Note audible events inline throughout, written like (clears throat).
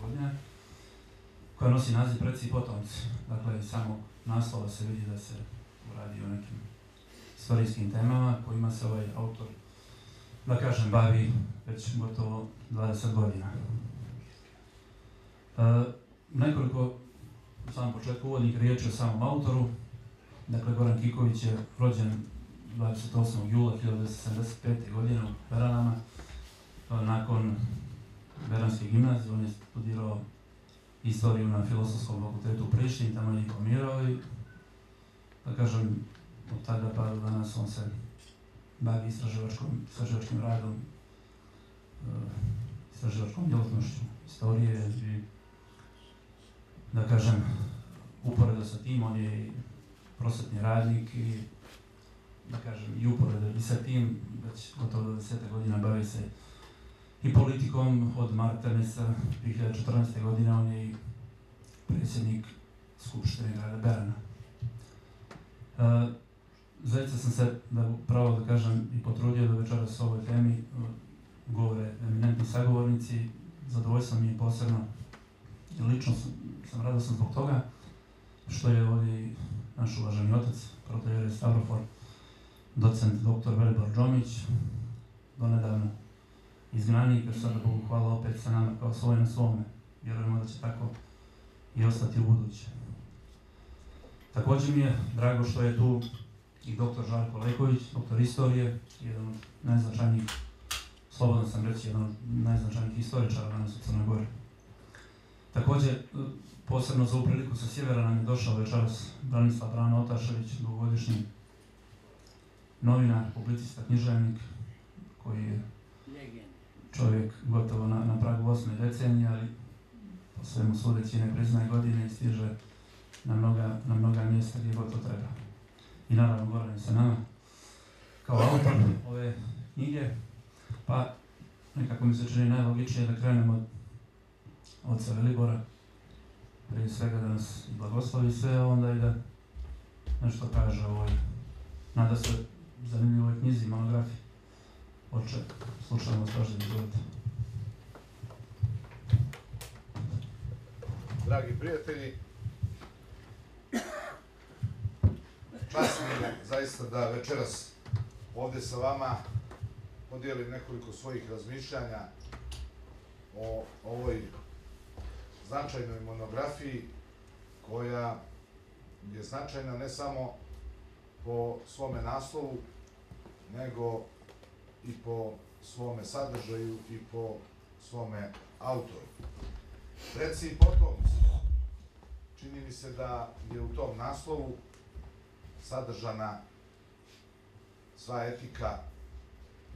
godine, koja nosi naziv Preci i potomci. Dakle, iz samog naslova se vidi da se radi o nekim istorijskim temama kojima se ovaj autor, da kažem, bavi već gotovo 20 godina. E, nekoliko, u samom početku uvodnih riječi o samom autoru. Dakle, Goran Kiković je rođen 28. jula 1975. godine u Beranama. Nakon Beranske gimnazije on je studirao istoriju na Filosofskom fakultetu u Prištini, tamo je diplomirao i da kažem, od tada pa do danas on se bavi istraživačkim radom, e, istraživačkom djelatnošću istorije i da kažem, uporedo sa tim, on je prosvetni radnik i da kažem, i uporedo i sa tim, već gotovo do deseta godina bavi se i politikom od marta mjeseca 2014. godine, on je i predsjednik Skupštine grada Berana. E, sam se, da pravo da kažem, i potrudio da večeras o ovoj temi e, govore eminentni sagovornici. Zadovoljstvo mi je posebno, lično sam, sam zbog toga, što je ovdje i naš uvaženi otac, protojere Stavrofor, docent dr. Velibor Džomić, donedavno izgranik, jer sada Bogu hvala opet sa nama kao svoje na svome. Vjerujemo da će tako i ostati u buduće. Također mi je drago što je tu i dr. Žarko Leković, doktor istorije, jedan od najznačajnijih, slobodno sam reći, jedan od najznačajnijih historičara danas u Crnoj Gori. Također, posebno za ovu priliku sa sjevera nam je došao večeras Branislav Brano Otašević, dugogodišnji novinar, publicista, književnik, koji je čovjek gotovo na, na pragu osme decenije, ali po svemu sudeći ne priznaje godine i stiže na mnoga, na mnoga mjesta gdje god to treba. I naravno Goran sa nama kao autor ove knjige, pa nekako mi se čini najlogičnije da krenemo od oca Velibora, prije svega da nas blagoslovi sve, a onda i da nešto kaže o ovoj, nada se zanimljivoj knjizi, monografiji. Oče, slušamo pažnje, izvolite. Dragi prijatelji, čast mi je zaista da večeras ovdje sa vama podijelim nekoliko svojih razmišljanja o ovoj značajnoj monografiji koja je značajna ne samo po svome naslovu, nego i po svome sadržaju i po svome autoru. Reci i potomci, čini mi se da je u tom naslovu sadržana sva etika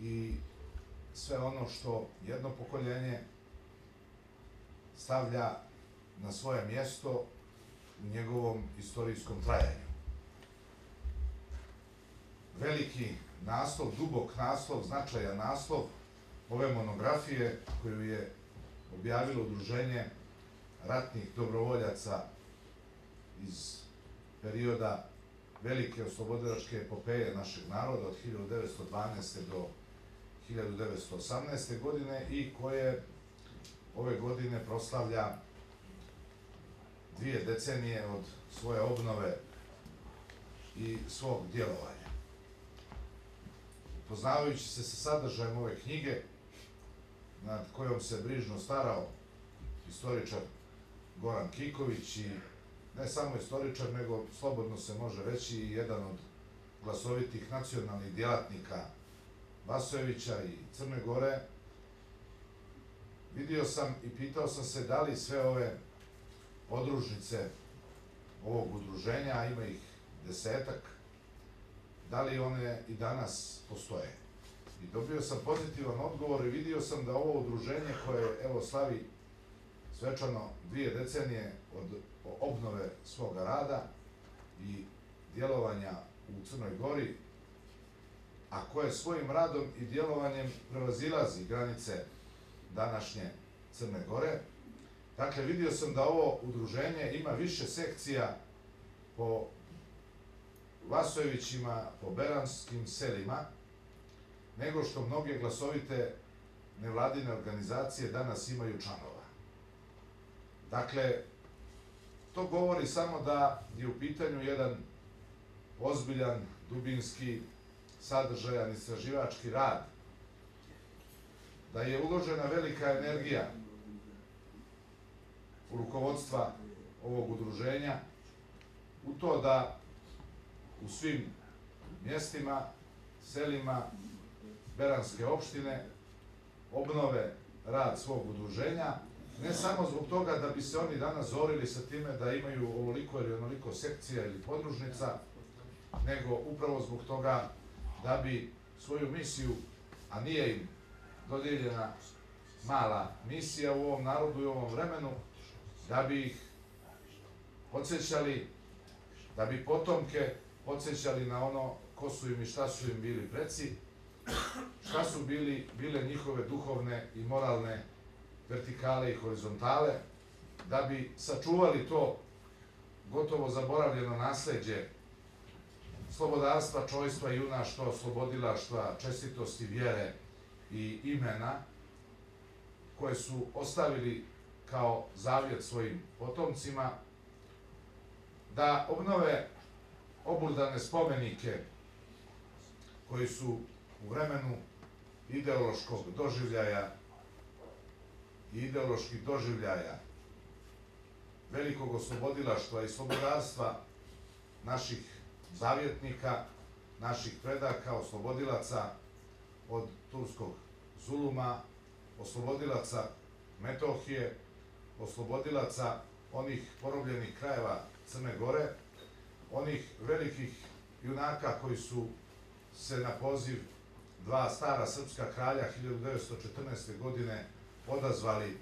i sve ono što jedno pokoljenje stavlja na svoje mjesto u njegovom istorijskom trajanju. Veliki naslov, dubok naslov, značajan naslov ove monografije koju je objavilo udruženje ratnih dobrovoljaca iz perioda velike oslobodilačke epopeje našeg naroda od 1912. do 1918. godine i koje ove godine proslavlja dvije decenije od svoje obnove i svog djelovanja. Poznavajući se sa sadržajem ove knjige, nad kojom se brižno starao istoričar Goran Kiković i ne samo istoričar, nego slobodno se može reći i jedan od glasovitih nacionalnih djelatnika Vasojevića i Crne Gore, vidio sam i pitao sam se da li sve ove podružnice ovog udruženja, a ima ih desetak, da li one i danas postoje. I dobio sam pozitivan odgovor i vidio sam da ovo udruženje koje, evo, slavi svečano dvije decenije od obnove svoga rada i djelovanja u Crnoj Gori, a koje svojim radom i djelovanjem prevazilazi granice današnje Crne Gore. Dakle, vidio sam da ovo udruženje ima više sekcija po Vasojevićima, po Beranskim selima, nego što mnoge glasovite nevladine organizacije danas imaju članova. Dakle, to govori samo da je u pitanju jedan ozbiljan, dubinski, sadržajan, istraživački rad, da je uložena velika energija u rukovodstva ovog udruženja, u to da u svim mjestima, selima Beranske opštine obnove rad svog udruženja, ne samo zbog toga da bi se oni danas zorili sa time da imaju ovoliko ili onoliko sekcija ili podružnica, nego upravo zbog toga da bi svoju misiju, a nije im dodijeljena mala misija u ovom narodu i u ovom vremenu, da bi ih podsjećali, da bi potomke podsjećali na ono ko su im i šta su im bili preci, šta su bili, bile njihove duhovne i moralne vertikale i horizontale, da bi sačuvali to gotovo zaboravljeno nasleđe slobodarstva, čojstva, junaštva, oslobodilaštva, čestitosti, vjere i imena koje su ostavili kao zavjet svojim potomcima, da obnove oburdane spomenike koji su u vremenu ideološkog doživljaja i ideoloških doživljaja velikog oslobodilaštva i slobodarstva naših zavjetnika, naših predaka, oslobodilaca od turskog zuluma, oslobodilaca Metohije, oslobodilaca onih porobljenih krajeva Crne Gore, onih velikih junaka koji su se na poziv dva stara srpska kralja 1914. godine odazvali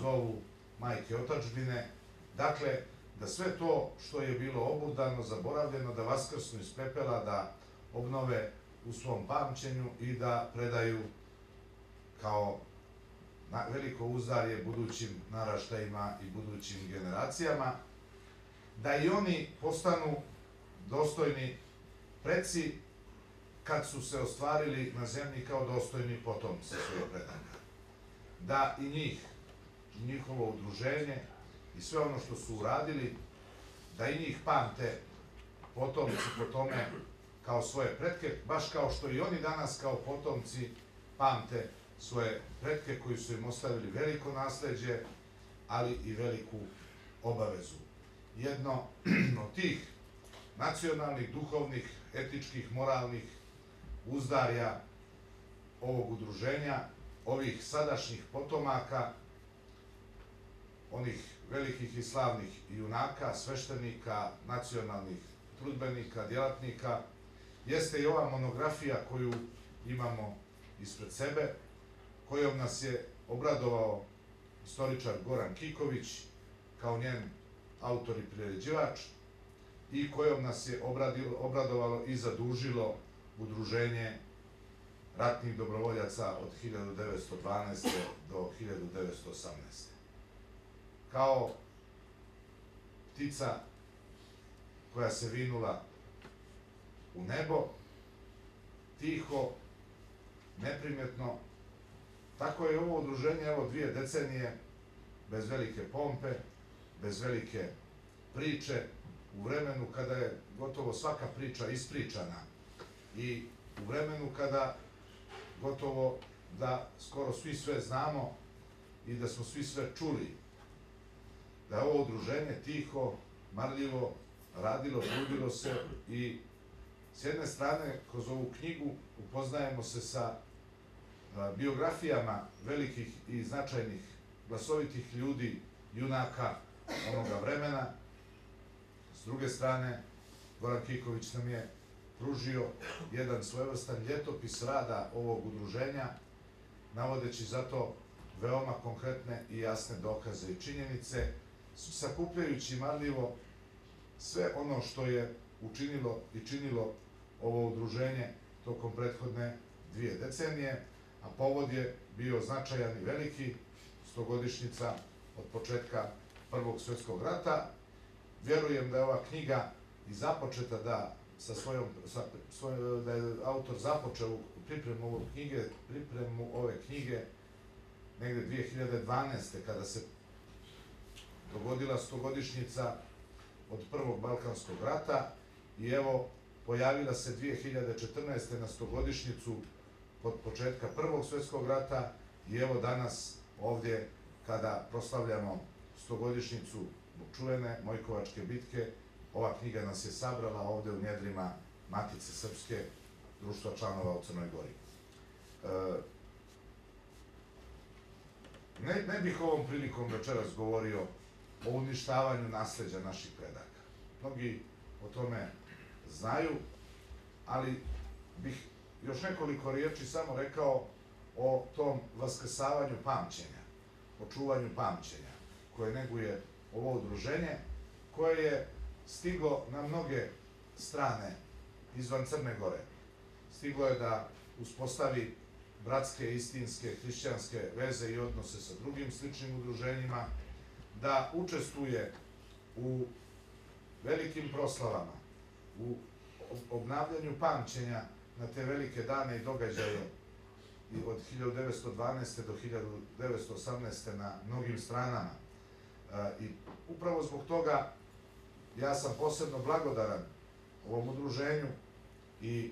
zovu majke otačbine. Dakle, da sve to što je bilo oburdano, zaboravljeno, da vaskrsnu iz pepela, da obnove u svom pamćenju i da predaju kao veliko uzdarje budućim naraštajima i budućim generacijama, da i oni postanu dostojni preci kad su se ostvarili na zemlji kao dostojni potomci svoje predaka. Da i njih, njihovo udruženje i sve ono što su uradili, da i njih pamte potomci po tome kao svoje pretke, baš kao što i oni danas kao potomci pamte svoje pretke koji su im ostavili veliko nasleđe, ali i veliku obavezu. Jedno (clears throat) od tih nacionalnih, duhovnih, etičkih, moralnih uzdarja ovog udruženja, ovih sadašnjih potomaka, onih velikih i slavnih junaka, sveštenika, nacionalnih trudbenika, djelatnika, jeste i ova monografija koju imamo ispred sebe, kojom nas je obradovao istoričar Goran Kiković, kao njen autor i priređivač, i kojom nas je obradilo, obradovalo i zadužilo udruženje ratnih dobrovoljaca od 1912. do 1918. Kao ptica koja se vinula u nebo, tiho, neprimjetno, tako je ovo udruženje, evo dvije decenije, bez velike pompe, bez velike priče, u vremenu kada je gotovo svaka priča ispričana i u vremenu kada gotovo da skoro svi sve znamo i da smo svi sve čuli, da je ovo udruženje tiho, marljivo, radilo, trudilo se i s jedne strane kroz ovu knjigu upoznajemo se sa biografijama velikih i značajnih glasovitih ljudi, junaka onoga vremena. S druge strane, Goran Kiković nam je pružio jedan svojevrstan ljetopis rada ovog udruženja, navodeći zato veoma konkretne i jasne dokaze i činjenice, sakupljajući marljivo sve ono što je učinilo i činilo ovo udruženje tokom prethodne dvije decenije, a povod je bio značajan i veliki, stogodišnjica od početka Prvog svjetskog rata. Vjerujem da je ova knjiga i započeta da sa svojom, sa svoj, da je autor započeo pripremu ove knjige, pripremu ove knjige negde 2012. kada se dogodila stogodišnjica od prvog Balkanskog rata i evo pojavila se 2014. na stogodišnjicu od početka prvog svjetskog rata i evo danas ovdje kada proslavljamo stogodišnjicu čuvene Mojkovačke bitke, ova knjiga nas je sabrala ovdje u njedrima Matice Srpske, društva članova u Crnoj Gori. E, ne, ne bih ovom prilikom večeras govorio o uništavanju nasleđa naših predaka. Mnogi o tome znaju, ali bih još nekoliko riječi samo rekao o tom vaskrsavanju pamćenja, o čuvanju pamćenja, koje neguje ovo udruženje, koje je stiglo na mnoge strane izvan Crne Gore. Stiglo je da uspostavi bratske, istinske, hrišćanske veze i odnose sa drugim sličnim udruženjima, da učestvuje u velikim proslavama, u obnavljanju pamćenja na te velike dane i događaje od 1912. do 1918. na mnogim stranama. I upravo zbog toga ja sam posebno blagodaran ovom udruženju i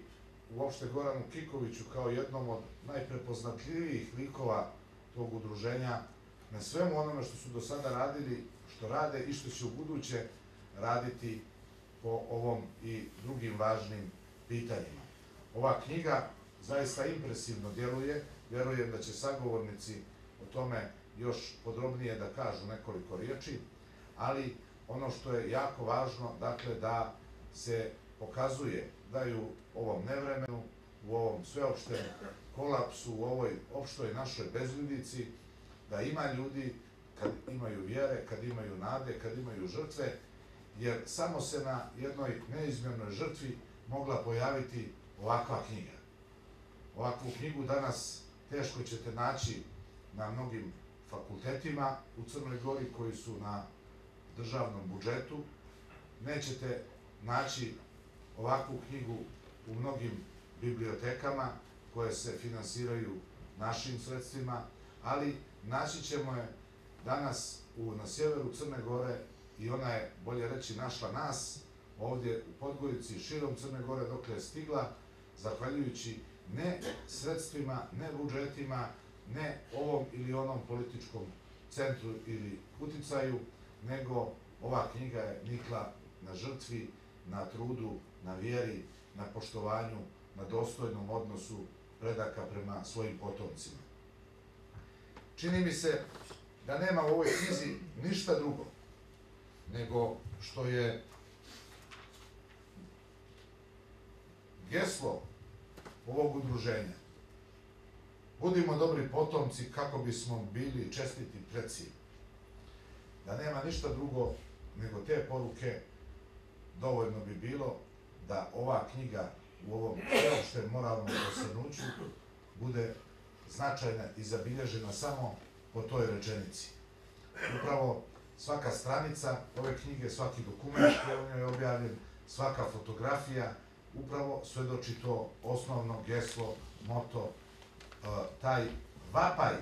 uopšte Goranu Kikoviću kao jednom od najprepoznatljivijih likova tog udruženja na svemu onome što su do sada radili, što rade i što će u buduće raditi po ovom i drugim važnim pitanjima. Ova knjiga zaista impresivno djeluje, vjerujem da će sagovornici o tome još podrobnije da kažu nekoliko riječi, ali ono što je jako važno, dakle, da se pokazuje da ju ovom nevremenu, u ovom sveopštem kolapsu, u ovoj opštoj našoj bezljudici, da ima ljudi kad imaju vjere, kad imaju nade, kad imaju žrtve, jer samo se na jednoj neizmjernoj žrtvi mogla pojaviti ovakva knjiga. Ovakvu knjigu danas teško ćete naći na mnogim fakultetima u Crnoj Gori koji su na državnom budžetu. Nećete naći ovakvu knjigu u mnogim bibliotekama koje se finansiraju našim sredstvima, ali naći ćemo je danas u, na sjeveru Crne Gore i ona je, bolje reći, našla nas ovdje u Podgorici, širom Crne Gore, dok je stigla, zahvaljujući ne sredstvima, ne budžetima, ne ovom ili onom političkom centru ili uticaju, nego ova knjiga je nikla na žrtvi, na trudu, na vjeri, na poštovanju, na dostojnom odnosu predaka prema svojim potomcima. Čini mi se da nema u ovoj knjizi ništa drugo, nego što je geslo ovog udruženja. Budimo dobri potomci kako bismo bili čestiti preci. Da nema ništa drugo nego te poruke dovoljno bi bilo da ova knjiga u ovom preopštem moralnom dosegnuću bude značajna i zabilježena samo po toj rečenici. Upravo svaka stranica ove knjige, svaki dokument koji je u njoj objavljen, svaka fotografija, upravo svedoči to osnovno geslo, moto, taj vapaj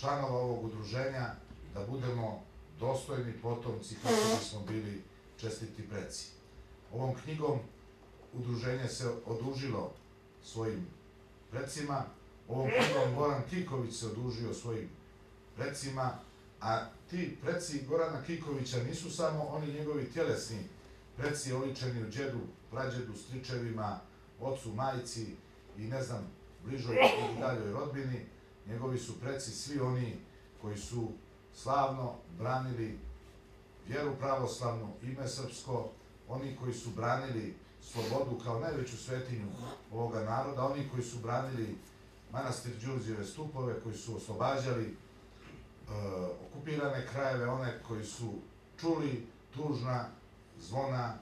članova ovog udruženja da budemo dostojni potomci kako bismo bili čestiti preci. Ovom knjigom udruženje se odužilo svojim precima, ovom knjigom Goran Kiković se odužio svojim precima, a ti preci Gorana Kikovića nisu samo oni njegovi tjelesni preci oličeni u džedu, prađedu, stričevima, ocu, majici i ne znam, bližoj i daljoj rodbini, njegovi su preci svi oni koji su slavno branili vjeru pravoslavnu, ime srpsko, oni koji su branili slobodu kao najveću svetinju ovoga naroda, oni koji su branili manastir Đurđeve stupove, koji su oslobađali e, okupirane krajeve, one koji su čuli tužna zvona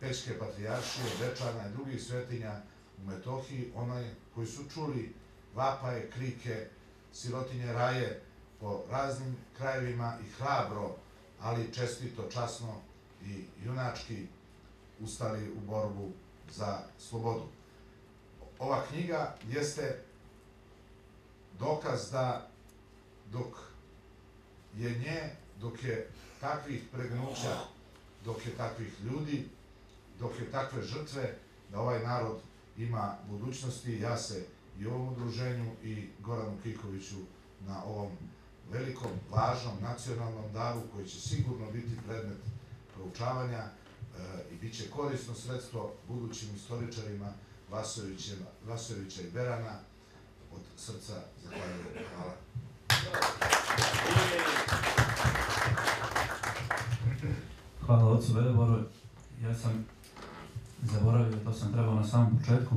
Pečke patrijaršije, Dečana i drugih svetinja u Metohiji, onaj koji su čuli vapaje, krike, sirotinje raje po raznim krajevima i hrabro, ali čestito, časno i junački ustali u borbu za slobodu. Ova knjiga jeste dokaz da dok je nje dok je takvih pregnuća, dok je takvih ljudi, dok je takve žrtve, da ovaj narod ima budućnosti. Ja se i ovom udruženju i Goranu Kikoviću na ovom velikom, važnom nacionalnom daru koji će sigurno biti predmet proučavanja e, i bit će korisno sredstvo budućim istoričarima Vasojevića i Berana. Od srca zahvaljujem. Hvala. Hvala ocu Veleboru. Ja sam zaboravio, to sam trebao na samom početku,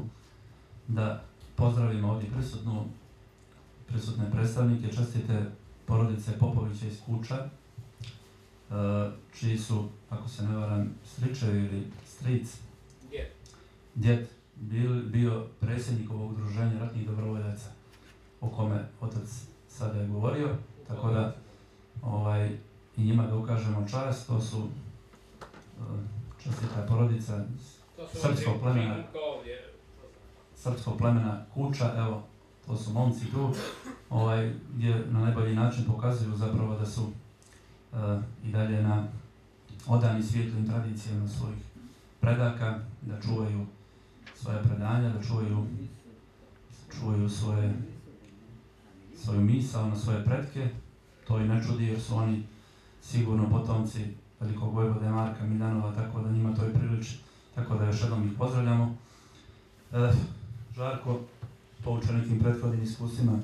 da pozdravim ovdje prisutnu, prisutne predstavnike, čestite porodice Popovića iz Kuča, e, čiji su, ako se ne varam, stričevi ili stric, djet, bil, bio predsjednik ovog udruženja ratnih dobrovoljaca, o kome otac sada je govorio, tako da ovaj, i njima da ukažemo čast, to su e, čestita porodica srpskog plemena, srpskog plemena Kuča, evo, to su momci tu, ovaj, gdje na najbolji način pokazuju zapravo da su uh, i dalje na odani svijetlim tradicijama svojih predaka, da čuvaju svoje predanja, da čuvaju, čuvaju svoje, svoju misao na svoje pretke. To i ne čudi jer su oni sigurno potomci velikog vojvode Marka Miljanova, tako da njima to i priliči. Tako da još jednom ih pozdravljamo. E, Žarko, poučen nekim prethodnim iskustvima,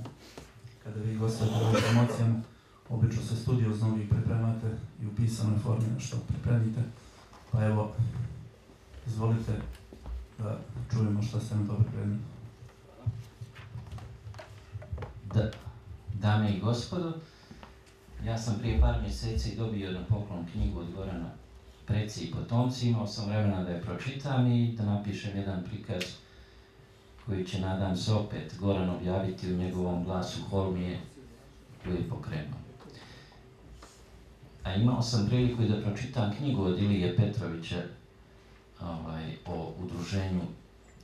kada vi gostujete ovim emocijama, obično se studiozno uvijek pripremate i u pisanoj formi na što pripremite. Pa evo, izvolite da čujemo što ste nam to pripremili. Da, dame i gospodo, ja sam prije par mjeseci dobio na poklon knjigu od Gorana Preci i potomci, imao sam vremena da je pročitam i da napišem jedan prikaz koji će, nadam se, opet Goran objaviti u njegovom glasu Holmije koji je pokrenuo. A imao sam priliku i da pročitam knjigu od Ilije Petrovića ovaj, o udruženju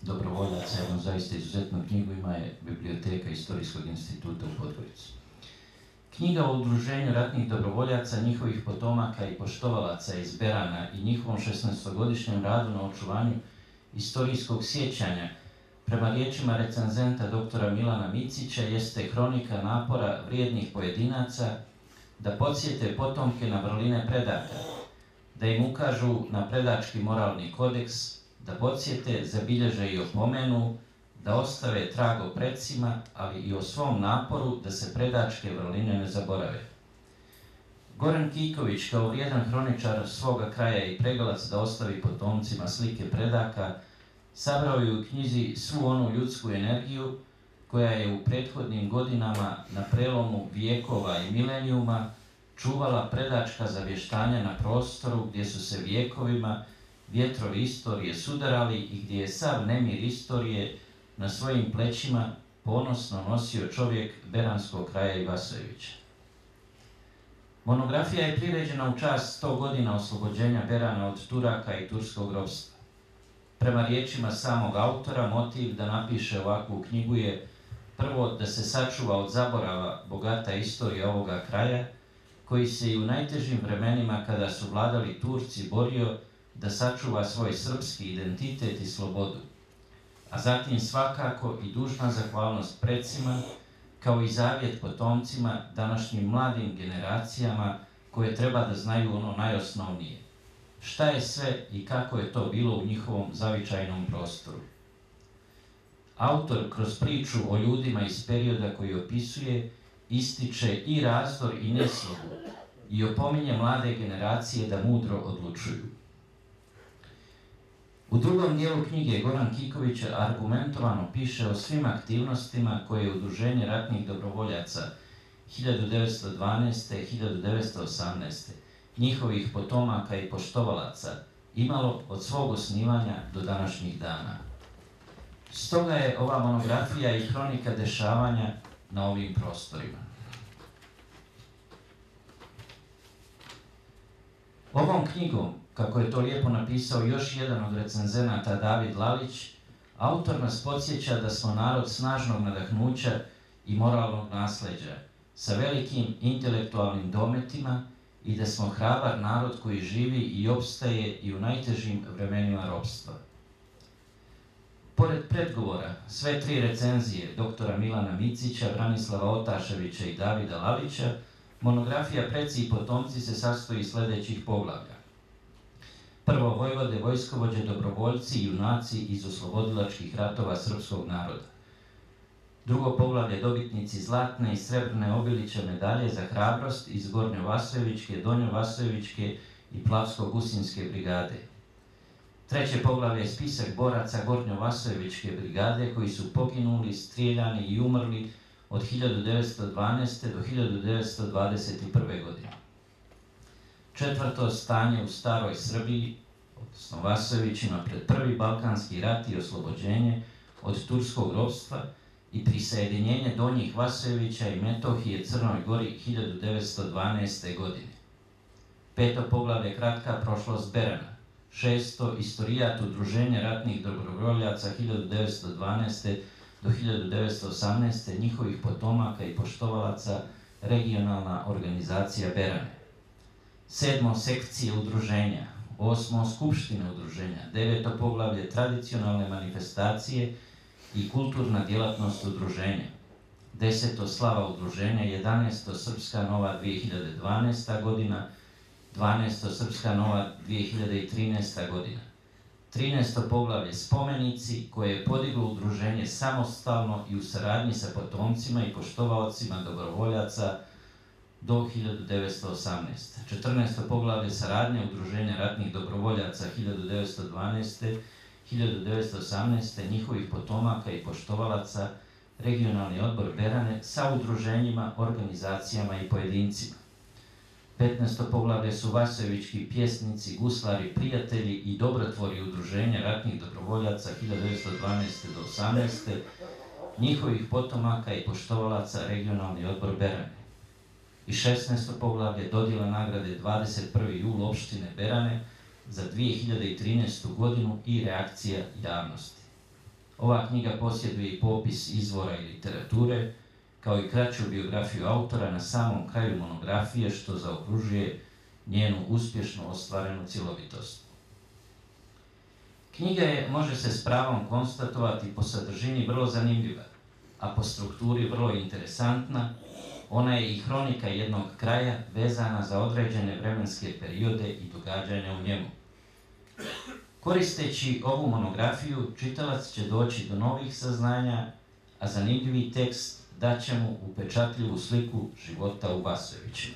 dobrovoljaca, jednu zaista izuzetnu knjigu ima je Biblioteka Istorijskog instituta u Podgoricu. Knjiga o udruženju ratnih dobrovoljaca, njihovih potomaka i poštovalaca iz Berana i njihovom 16-godišnjem radu na očuvanju istorijskog sjećanja. Prema riječima recenzenta doktora Milana Micića jeste hronika napora vrijednih pojedinaca da podsjete potomke na vrline predaka, da im ukažu na predački moralni kodeks, da podsjete, zabilježe i opomenu, da ostave trag predsima, ali i o svom naporu da se predačke vrline ne zaborave. Goran Kiković, kao vrijedan hroničar svoga kraja i pregalac da ostavi potomcima slike predaka, sabrao je u knjizi svu onu ljudsku energiju koja je u prethodnim godinama na prelomu vijekova i milenijuma čuvala predačka zavještanja na prostoru gdje su se vijekovima vjetrovi istorije sudarali i gdje je sav nemir istorije na svojim plećima ponosno nosio čovjek Beranskog kraja Ivasojevića. Monografija je priređena u čast 100 godina oslobođenja Berana od Turaka i turskog ropstva. Prema riječima samog autora, motiv da napiše ovakvu knjigu je prvo da se sačuva od zaborava bogata istorija ovoga kraja, koji se i u najtežim vremenima kada su vladali Turci borio da sačuva svoj srpski identitet i slobodu a zatim svakako i dužna zahvalnost predsima, kao i zavjet potomcima, današnjim mladim generacijama koje treba da znaju ono najosnovnije. Šta je sve i kako je to bilo u njihovom zavičajnom prostoru. Autor kroz priču o ljudima iz perioda koji opisuje ističe i razdor i neslogu i opominje mlade generacije da mudro odlučuju. U drugom dijelu knjige Goran Kiković argumentovano piše o svim aktivnostima koje je Udruženje ratnih dobrovoljaca 1912-1918. njihovih potomaka i poštovalaca imalo od svog osnivanja do današnjih dana. Stoga je ova monografija i hronika dešavanja na ovim prostorima. Ovom knjigom kako je to lijepo napisao još jedan od recenzenata David Lalić, autor nas podsjeća da smo narod snažnog nadahnuća i moralnog nasleđa, sa velikim intelektualnim dometima i da smo hrabar narod koji živi i opstaje i u najtežim vremenima ropstva. Pored predgovora, sve tri recenzije doktora Milana Micića, Branislava Otaševića i Davida Lalića, monografija Preci i potomci se sastoji iz sledećih poglavlja. Prvo, vojvode, vojskovođe, dobrovoljci i junaci iz oslobodilačkih ratova srpskog naroda. Drugo poglavlje dobitnici zlatne i srebrne obiliće medalje za hrabrost iz Gornjo-Vasojevičke, Donjo-Vasojevičke i Plavsko-Gusinske brigade. Treće poglavlje je spisak boraca Gornjo-Vasojevičke brigade koji su poginuli, strijeljani i umrli od 1912. do 1921. godine. Četvrto, stanje u staroj Srbiji, odnosno Vasojevićima, pred prvi Balkanski rat i oslobođenje od turskog ropstva i prisajedinjenje Donjih Vasojevića i Metohije Crnoj Gori 1912. godine. Peto poglavlje kratka prošlost Berana. Šesto, istorijat udruženja ratnih dobrovoljaca 1912. do 1918. njihovih potomaka i poštovalaca regionalna organizacija Berane. Sedmo, sekcije udruženja. Osmo, skupštine udruženja. Deveto poglavlje, tradicionalne manifestacije i kulturna djelatnost udruženja. Deseto, slava udruženja. Jedanesto, Srpska nova 2012. godina. 12. Srpska nova 2013. godina. 13. poglavlje spomenici koje je podiglo udruženje samostalno i u saradnji sa potomcima i poštovaocima dobrovoljaca do 1918. 14. poglavlje saradnje udruženja ratnih dobrovoljaca 1912. 1918. njihovih potomaka i poštovalaca regionalni odbor Berane sa udruženjima, organizacijama i pojedincima. 15. poglavlje su Vasojevički pjesnici, guslari, prijatelji i dobrotvori udruženja ratnih dobrovoljaca 1912. do 18. njihovih potomaka i poštovalaca regionalni odbor Berane. I 16. poglavlje dodjela nagrade 21. jul opštine Berane za 2013. godinu i reakcija javnosti. Ova knjiga posjeduje i popis izvora i literature, kao i kraću biografiju autora na samom kraju monografije što zaokružuje njenu uspješno ostvarenu cjelovitost. Knjiga je, može se s pravom konstatovati, po sadržini vrlo zanimljiva, a po strukturi vrlo interesantna, ona je i hronika jednog kraja vezana za određene vremenske periode i događanja u njemu. Koristeći ovu monografiju, čitalac će doći do novih saznanja, a zanimljivi tekst daće mu upečatljivu sliku života u Vasojevićima.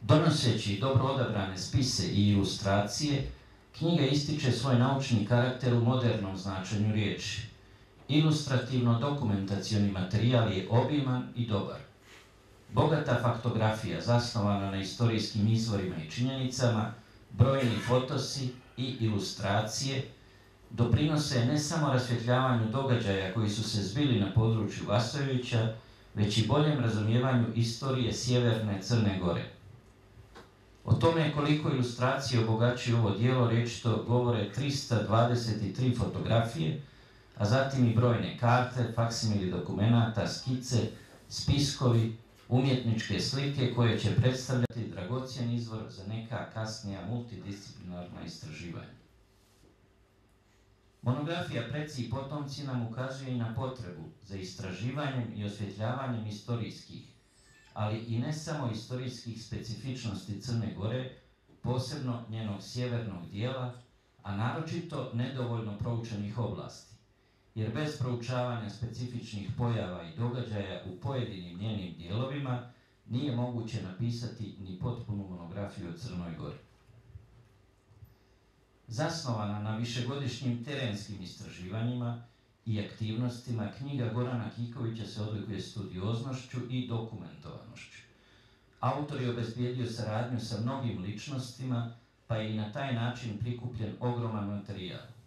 Donoseći dobro odabrane spise i ilustracije, knjiga ističe svoj naučni karakter u modernom značenju riječi. Ilustrativno-dokumentacioni materijal je obiman i dobar. Bogata faktografija zasnovana na istorijskim izvorima i činjenicama, brojni fotosi i ilustracije – doprinose ne samo rasvjetljavanju događaja koji su se zbili na području Vasojevića, već i boljem razumijevanju istorije Sjeverne Crne Gore. O tome koliko ilustracije obogaćuju ovo dijelo rečito govore 323 fotografije, a zatim i brojne karte, faksimili dokumenata, skice, spiskovi, umjetničke slike koje će predstavljati dragocijan izvor za neka kasnija multidisciplinarna istraživanja. Monografija Preci i potomci nam ukazuje i na potrebu za istraživanjem i osvjetljavanjem istorijskih, ali i ne samo istorijskih specifičnosti Crne Gore, posebno njenog sjevernog dijela, a naročito nedovoljno proučenih oblasti, jer bez proučavanja specifičnih pojava i događaja u pojedinim njenim dijelovima nije moguće napisati ni potpunu monografiju o Crnoj Gori. Zasnovana na višegodišnjim terenskim istraživanjima i aktivnostima, knjiga Gorana Kikovića se odlikuje studioznošću i dokumentovanošću. Autor je obezbijedio saradnju sa mnogim ličnostima, pa je i na taj način prikupljen ogroman materijal.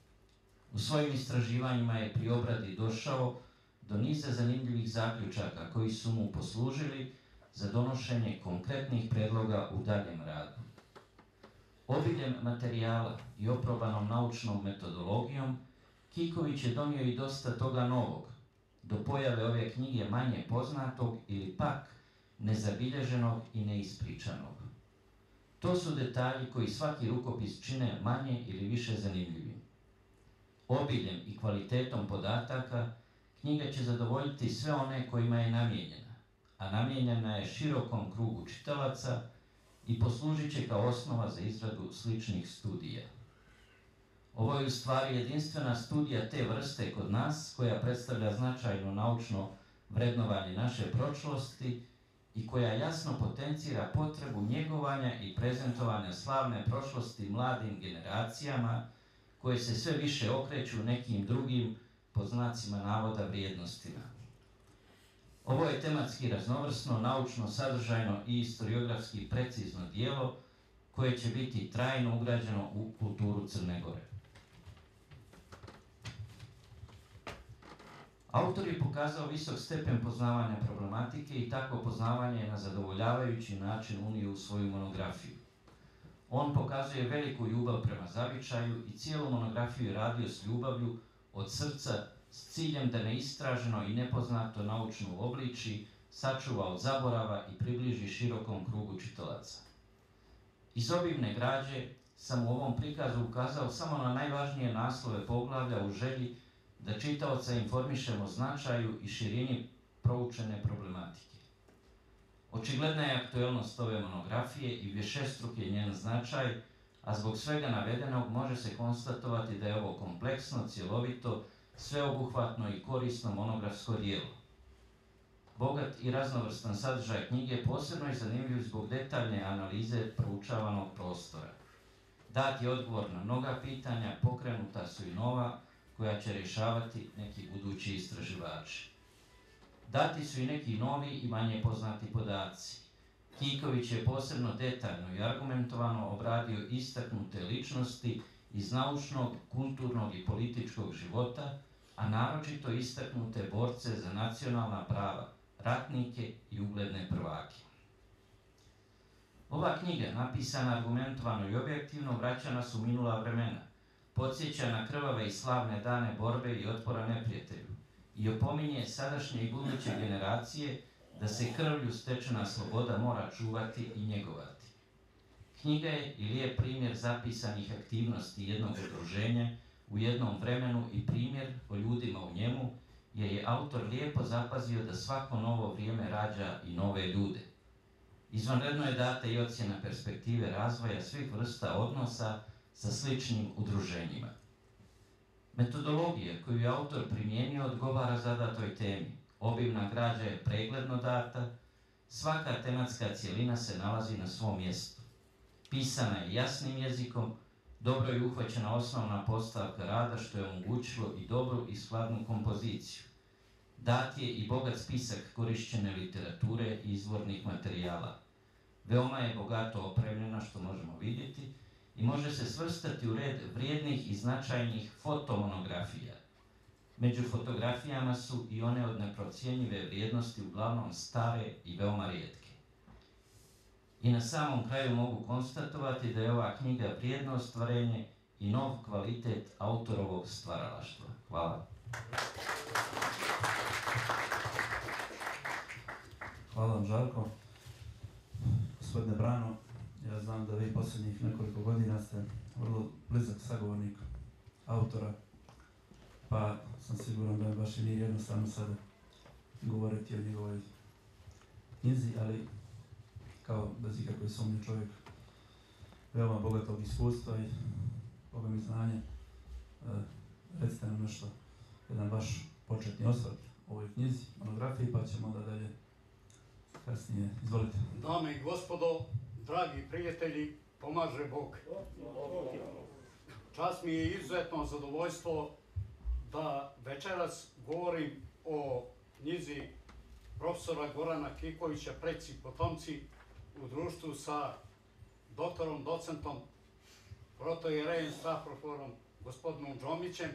U svojim istraživanjima je pri obradi došao do niza zanimljivih zaključaka koji su mu poslužili za donošenje konkretnih predloga u daljem radu. Obiljem materijala i oprobanom naučnom metodologijom, Kiković je donio i dosta toga novog, do pojave ove knjige manje poznatog ili pak nezabilježenog i neispričanog. To su detalji koji svaki rukopis čine manje ili više zanimljivim. Obiljem i kvalitetom podataka knjiga će zadovoljiti sve one kojima je namijenjena, a namijenjena je širokom krugu čitalaca i poslužit će kao osnova za izradu sličnih studija. Ovo je u stvari jedinstvena studija te vrste kod nas koja predstavlja značajno naučno vrednovanje naše prošlosti i koja jasno potencira potrebu njegovanja i prezentovanja slavne prošlosti mladim generacijama koje se sve više okreću nekim drugim po znacima navoda vrijednostima. Ovo je tematski raznovrsno, naučno, sadržajno i istoriografski precizno dijelo koje će biti trajno ugrađeno u kulturu Crne Gore. Autor je pokazao visok stepen poznavanja problematike i takvo poznavanje je na zadovoljavajući način unio u svoju monografiju. On pokazuje veliku ljubav prema zavičaju i cijelu monografiju je radio s ljubavlju od srca s ciljem da neistraženo i nepoznato naučno obliči, sačuva od zaborava i približi širokom krugu čitalaca. Iz obimne građe sam u ovom prikazu ukazao samo na najvažnije naslove poglavlja u želji da čitaoca informišemo značaju i širini proučene problematike. Očigledna je aktuelnost ove monografije i vješestruk je njen značaj, a zbog svega navedenog može se konstatovati da je ovo kompleksno, cjelovito, sveobuhvatno i korisno monografsko dijelo. Bogat i raznovrstan sadržaj knjige posebno je zanimljiv zbog detaljne analize proučavanog prostora. Dat je odgovor na mnoga pitanja, pokrenuta su i nova, koja će rješavati neki budući istraživači. Dati su i neki novi i manje poznati podaci. Kiković je posebno detaljno i argumentovano obradio istaknute ličnosti iz naučnog, kulturnog i političkog života, a naročito istaknute borce za nacionalna prava, ratnike i ugledne prvake. Ova knjiga, napisana argumentovano i objektivno, vraća nas u minula vremena, podsjeća na krvave i slavne dane borbe i otpora neprijatelju i opominje sadašnje i buduće generacije da se krvlju stečena sloboda mora čuvati i njegovati. Knjiga je ili je primjer zapisanih aktivnosti jednog udruženja u jednom vremenu i primjer o ljudima u njemu, jer je autor lijepo zapazio da svako novo vrijeme rađa i nove ljude. Izvanredno je data i ocjena perspektive razvoja svih vrsta odnosa sa sličnim udruženjima. Metodologija koju je autor primijenio odgovara zadatoj temi. Obimna građa je pregledno data, svaka tematska cijelina se nalazi na svom mjestu. Pisana je jasnim jezikom, dobro je uhvaćena osnovna postavka rada što je omogućilo i dobru i skladnu kompoziciju. Dat je i bogat spisak korišćene literature i izvornih materijala. Veoma je bogato opremljena što možemo vidjeti, i može se svrstati u red vrijednih i značajnih fotomonografija. Među fotografijama su i one od neprocijenjive vrijednosti, uglavnom stare i veoma rijetke. I na samom kraju mogu konstatovati da je ova knjiga vrijedno ostvarenje i nov kvalitet autorovog stvaralaštva. Hvala. Hvala vam, Žarko. Gospodine Brano, ja znam da vi posljednjih nekoliko godina ste vrlo blizak sagovornik autora, pa sam siguran da baš i nije jednostavno sada govoriti o njegovoj knjizi, ali kao bez ikakve sumnje čovjek veoma bogatog iskustva i boga mi znanje. E, recite nam nešto, jedan vaš početni osvrt o ovoj knjizi, monografiji, pa ćemo onda dalje kasnije. Izvolite. Dame i gospodo, dragi prijatelji, pomaže Bog. Čast mi je izuzetno zadovoljstvo da večeras govorim o knjizi profesora Gorana Kikovića Preci potomci u društvu sa doktorom, docentom, protojerejem, straproforom, gospodinom Džomićem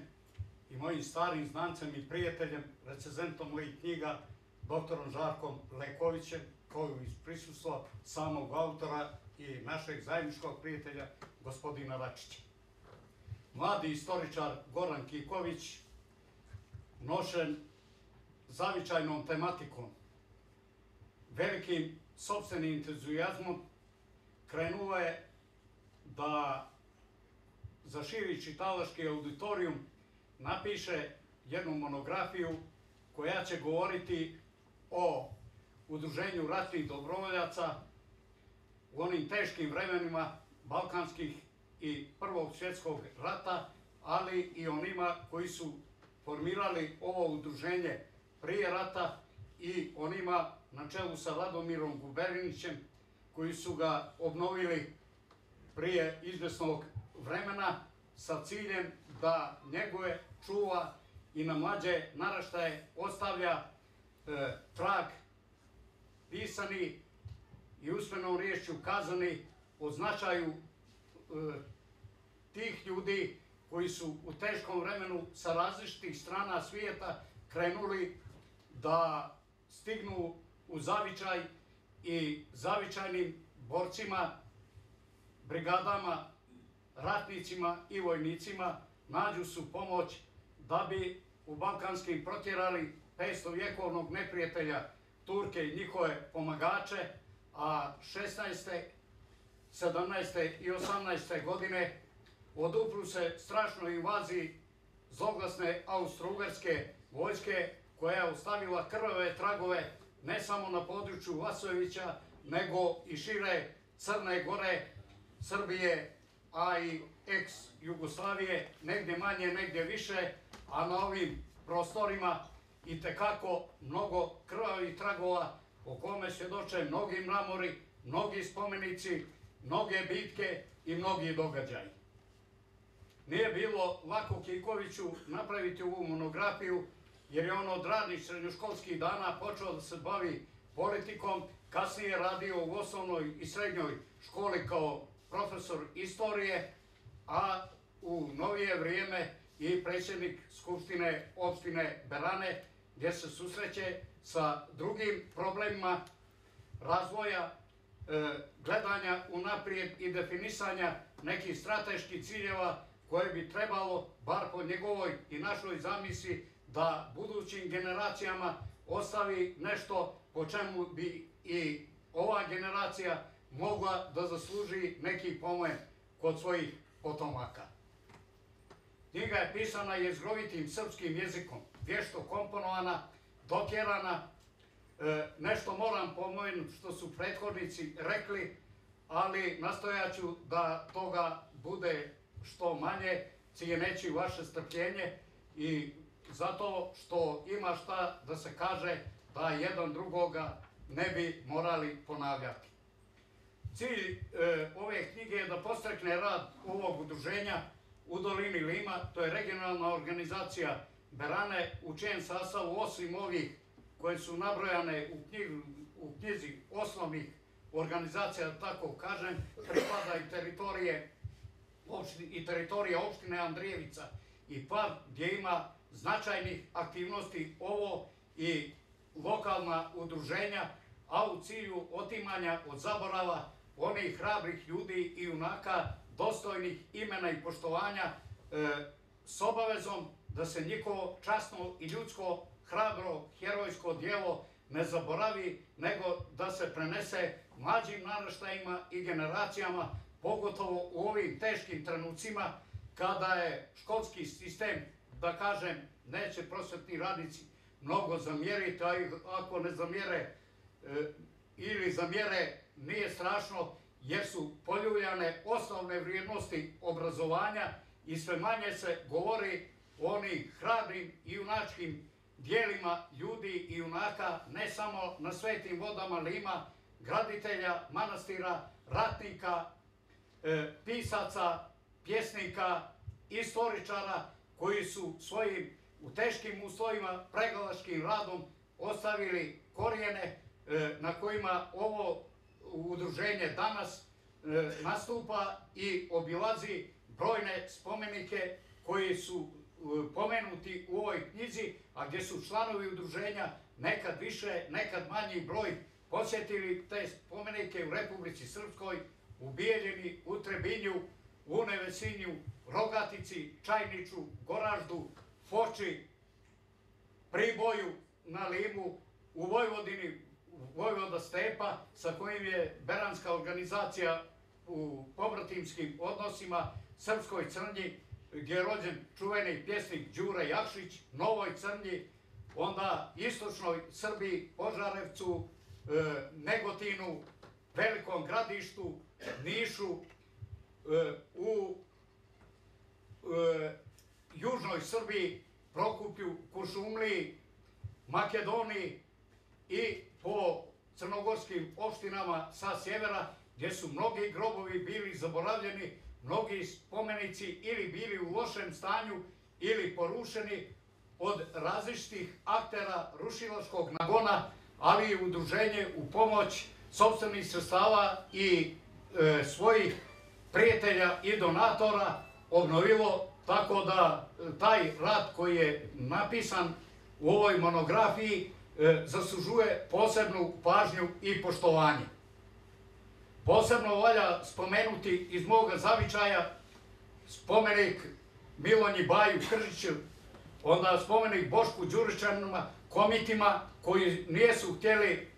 i mojim starim znancem i prijateljem, recenzentom mojih knjiga, doktorom Žarkom Lekovićem, koju iz prisustva samog autora i našeg zajedničkog prijatelja, gospodina Račića. Mladi istoričar Goran Kiković, nošen zavičajnom tematikom, velikim sobstvenim entuzijazmom, krenuo je da za širi čitalaški auditorijum napiše jednu monografiju koja će govoriti o udruženju ratnih dobrovoljaca u onim teškim vremenima balkanskih i Prvog svjetskog rata, ali i onima koji su formirali ovo udruženje prije rata i onima na čelu sa Radomirom Guberinićem koji su ga obnovili prije izvesnog vremena sa ciljem da njeguje, čuva i na mlađe naraštaje ostavlja e, trag pisani i usmenom riječju kazani o značaju e, tih ljudi koji su u teškom vremenu sa različitih strana svijeta krenuli da stignu u zavičaj i zavičajnim borcima, brigadama, ratnicima i vojnicima nađu su pomoć da bi u Balkanskim protjerali 500 vjekovnog neprijatelja Turke i njihove pomagače, a 16. 17. i 18. godine odupru se strašnoj invaziji zloglasne austro-ugarske vojske koja je ostavila krvave tragove ne samo na području Vasojevića, nego i šire Crne Gore, Srbije, a i ex-Jugoslavije, negdje manje, negdje više, a na ovim prostorima i tekako mnogo krvavih tragova o kome svjedoče mnogi mramori, mnogi spomenici, mnoge bitke i mnogi događaji. Nije bilo lako Kikoviću napraviti ovu monografiju, jer je on od radnih srednjoškolskih dana počeo da se bavi politikom, kasnije radio u osnovnoj i srednjoj školi kao profesor istorije, a u novije vrijeme i predsjednik Skupštine opštine Berane, gdje se susreće sa drugim problemima razvoja, e, gledanja unaprijed i definisanja nekih strateških ciljeva koje bi trebalo, bar po njegovoj i našoj zamisli, da budućim generacijama ostavi nešto po čemu bi i ova generacija mogla da zasluži neki pomen kod svojih potomaka. Knjiga je pisana jezgrovitim srpskim jezikom, vješto komponovana, dotjerana, e, nešto moram pomenuti što su prethodnici rekli, ali nastojaću da toga bude što manje, cijeneći vaše strpljenje i zato što ima šta da se kaže da jedan drugoga ne bi morali ponavljati. Cilj e, ove knjige je da postrekne rad ovog udruženja u dolini Lima, to je regionalna organizacija Berane, u čijem sastavu osim ovih koje su nabrojane u, u knjizi osnovnih organizacija, da tako kažem, pripada i teritorije i teritorija opštine Andrijevica i Pav, gdje ima značajnih aktivnosti ovo i lokalna udruženja, a u cilju otimanja od zaborava onih hrabrih ljudi i junaka, dostojnih imena i poštovanja, e, s obavezom da se njihovo časno i ljudsko, hrabro, herojsko dijelo ne zaboravi, nego da se prenese mlađim naraštajima i generacijama, pogotovo u ovim teškim trenucima, kada je školski sistem, da kažem, neće prosvetni radnici mnogo zamjeriti, a ako ne zamjere e, ili zamjere, nije strašno, jer su poljuljane osnovne vrijednosti obrazovanja i sve manje se govori onim hrabrim i junačkim dijelima ljudi i junaka, ne samo na svetim vodama Lima, graditelja, manastira, ratnika, e, pisaca, pjesnika, istoričara, koji su svojim u teškim uslovima pregalačkim radom ostavili korijene e, na kojima ovo udruženje danas e, nastupa i obilazi brojne spomenike koji su pomenuti u ovoj knjizi, a gdje su članovi udruženja nekad više, nekad manji broj posjetili te spomenike u Republici Srpskoj, u Bijeljini, u Trebinju, u Nevesinju, Rogatici, Čajniču, Goraždu, Foči, Priboju, na Limu, u Vojvodini, Vojvoda Stepa, sa kojim je Beranska organizacija u pobratimskim odnosima Srpskoj Crnji, gdje je rođen čuveni pjesnik Đure Jakšić, Novoj Crnji, onda istočnoj Srbiji, Požarevcu, e, Negotinu, Velikom gradištu, Nišu, e, u e, južnoj Srbiji, Prokuplju, Kuršumliji, Makedoniji i po crnogorskim opštinama sa sjevera, gdje su mnogi grobovi bili zaboravljeni, mnogi spomenici ili bili u lošem stanju ili porušeni od različitih aktera rušilačkog nagona, ali i udruženje u pomoć sobstvenih sredstava i e, svojih prijatelja i donatora obnovilo tako da e, taj rat koji je napisan u ovoj monografiji e, zaslužuje posebnu pažnju i poštovanje. Posebno valja spomenuti iz moga zavičaja spomenik Milonji Baju Kržiću, onda spomenik Bošku Đuričanima, komitima koji nijesu htjeli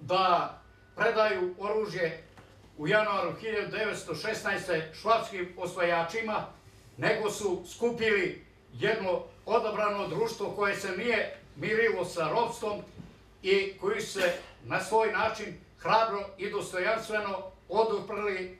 da predaju oružje u januaru 1916. švapskim osvajačima, nego su skupili jedno odabrano društvo koje se nije mirilo sa robstvom i koji se na svoj način hrabro i dostojanstveno oduprli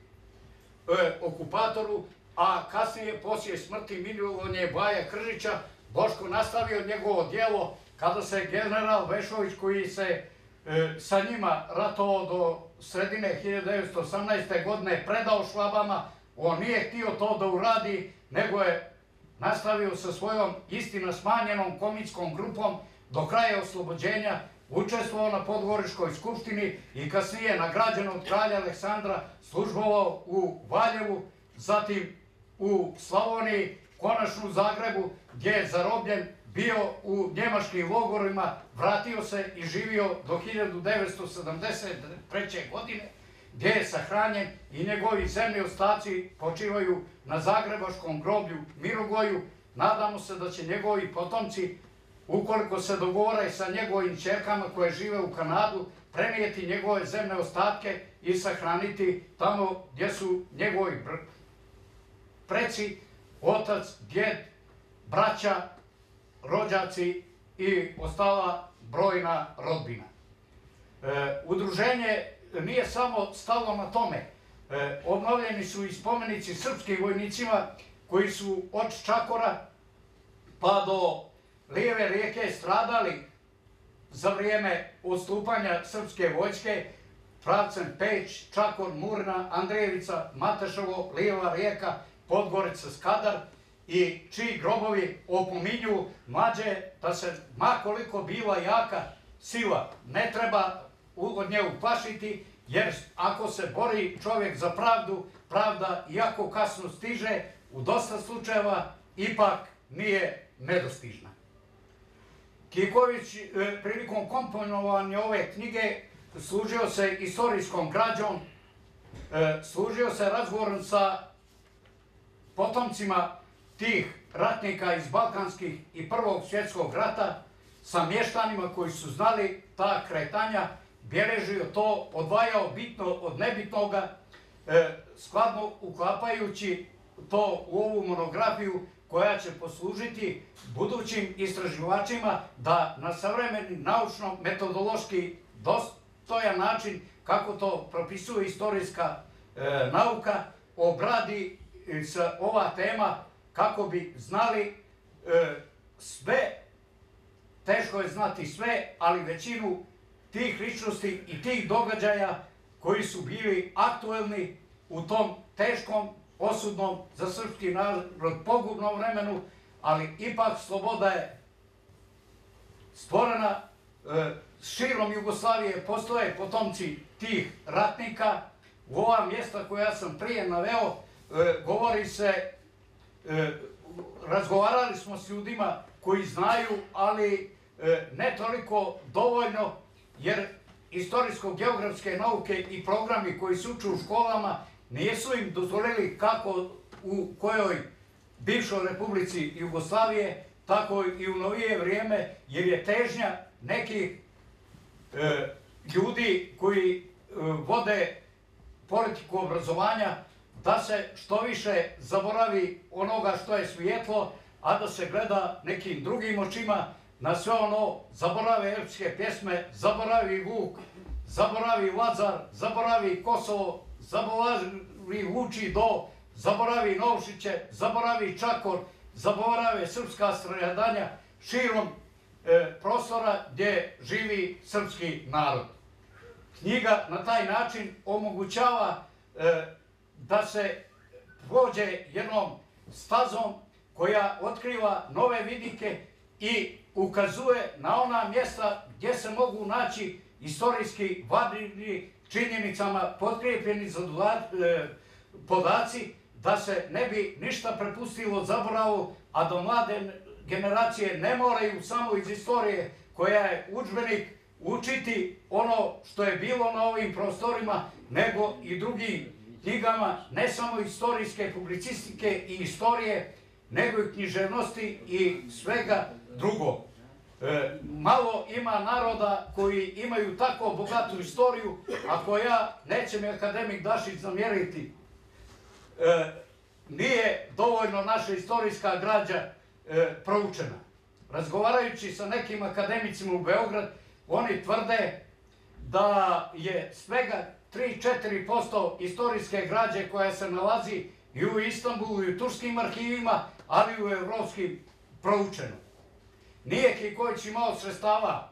e, okupatoru, a kasnije, poslije smrti Miljovonje Baja Kržića, Boško nastavio njegovo djelo kada se general Vešović, koji se e, sa njima ratovao do sredine 1918. godine, predao švabama, on nije htio to da uradi, nego je nastavio sa svojom istina smanjenom komitskom grupom do kraja oslobođenja, učestvovao na Podgoriškoj skupštini i kasnije nagrađen od kralja Aleksandra, službovao u Valjevu, zatim u Slavoniji, konačno u Zagrebu, gdje je zarobljen, bio u njemačkim logorima, vratio se i živio do 1973. godine, gdje je sahranjen i njegovi zemlji ostaci počivaju na Zagrebaškom groblju Mirogoju. Nadamo se da će njegovi potomci, ukoliko se dogovore sa njegovim čerkama koje žive u Kanadu, prenijeti njegove zemlje ostatke i sahraniti tamo gdje su njegovi preci, otac, djed, braća, rođaci i ostala brojna rodbina. E, udruženje nije samo stalo na tome. E, obnovljeni su i spomenici srpskim vojnicima koji su od Čakora pa do lijeve rijeke stradali za vrijeme odstupanja srpske vojske pravcem Peć, Čakor, Murna, Andrejevica, Matešovo, lijeva rijeka, Podgorica, Skadar i čiji grobovi opominju mlađe da se makoliko bila jaka sila ne treba od nje uplašiti, jer ako se bori čovjek za pravdu, pravda iako kasno stiže, u dosta slučajeva ipak nije nedostižna. Kiković e, prilikom komponovanja ove knjige služio se istorijskom građom, e, služio se razgovorom sa potomcima tih ratnika iz Balkanskih i Prvog svjetskog rata, sa mještanima koji su znali ta kretanja, bjeležio to, odvajao bitno od nebitnoga, e, skladno uklapajući to u ovu monografiju koja će poslužiti budućim istraživačima da na savremeni naučno-metodološki dostojan način, kako to propisuje istorijska e, nauka, obradi se ova tema kako bi znali e, sve, teško je znati sve, ali većinu tih ličnosti i tih događaja koji su bili aktuelni u tom teškom, osudnom za srpski narod pogubnom vremenu, ali ipak sloboda je stvorena e, širom Jugoslavije, postoje potomci tih ratnika. U ova mjesta koja sam prije naveo, e, govori se, e, razgovarali smo s ljudima koji znaju, ali e, ne toliko dovoljno jer istorijsko-geografske nauke i programi koji se uču u školama nisu im dozvolili kako u kojoj bivšoj republici Jugoslavije, tako i u novije vrijeme, jer je težnja nekih e, ljudi koji e, vode politiku obrazovanja, da se što više zaboravi onoga što je svijetlo, a da se gleda nekim drugim očima na sve ono, zaborave epske pjesme, zaboravi Vuk, zaboravi Lazar, zaboravi Kosovo, zaboravi Vuči Do, zaboravi Novšiće, zaboravi Čakor, zaborave srpska stradanja širom e, prostora gdje živi srpski narod. Knjiga na taj način omogućava e, da se vođe jednom stazom koja otkriva nove vidike i ukazuje na ona mjesta gdje se mogu naći istorijski vadini činjenicama potkrijepljeni e, podaci da se ne bi ništa prepustilo zaboravu, a da mlade generacije ne moraju samo iz istorije koja je učbenik učiti ono što je bilo na ovim prostorima, nego i drugim knjigama, ne samo istorijske publicistike i istorije, nego i književnosti i svega drugog. E, malo ima naroda koji imaju tako bogatu istoriju, a koja, neće mi akademik Dašić zamjeriti, e, nije dovoljno naša istorijska građa e, proučena. Razgovarajući sa nekim akademicima u Beograd, oni tvrde da je svega 3-4% istorijske građe koja se nalazi i u Istanbulu i u turskim arhivima, ali i u evropskim proučeno. Nije Kiković imao sredstava,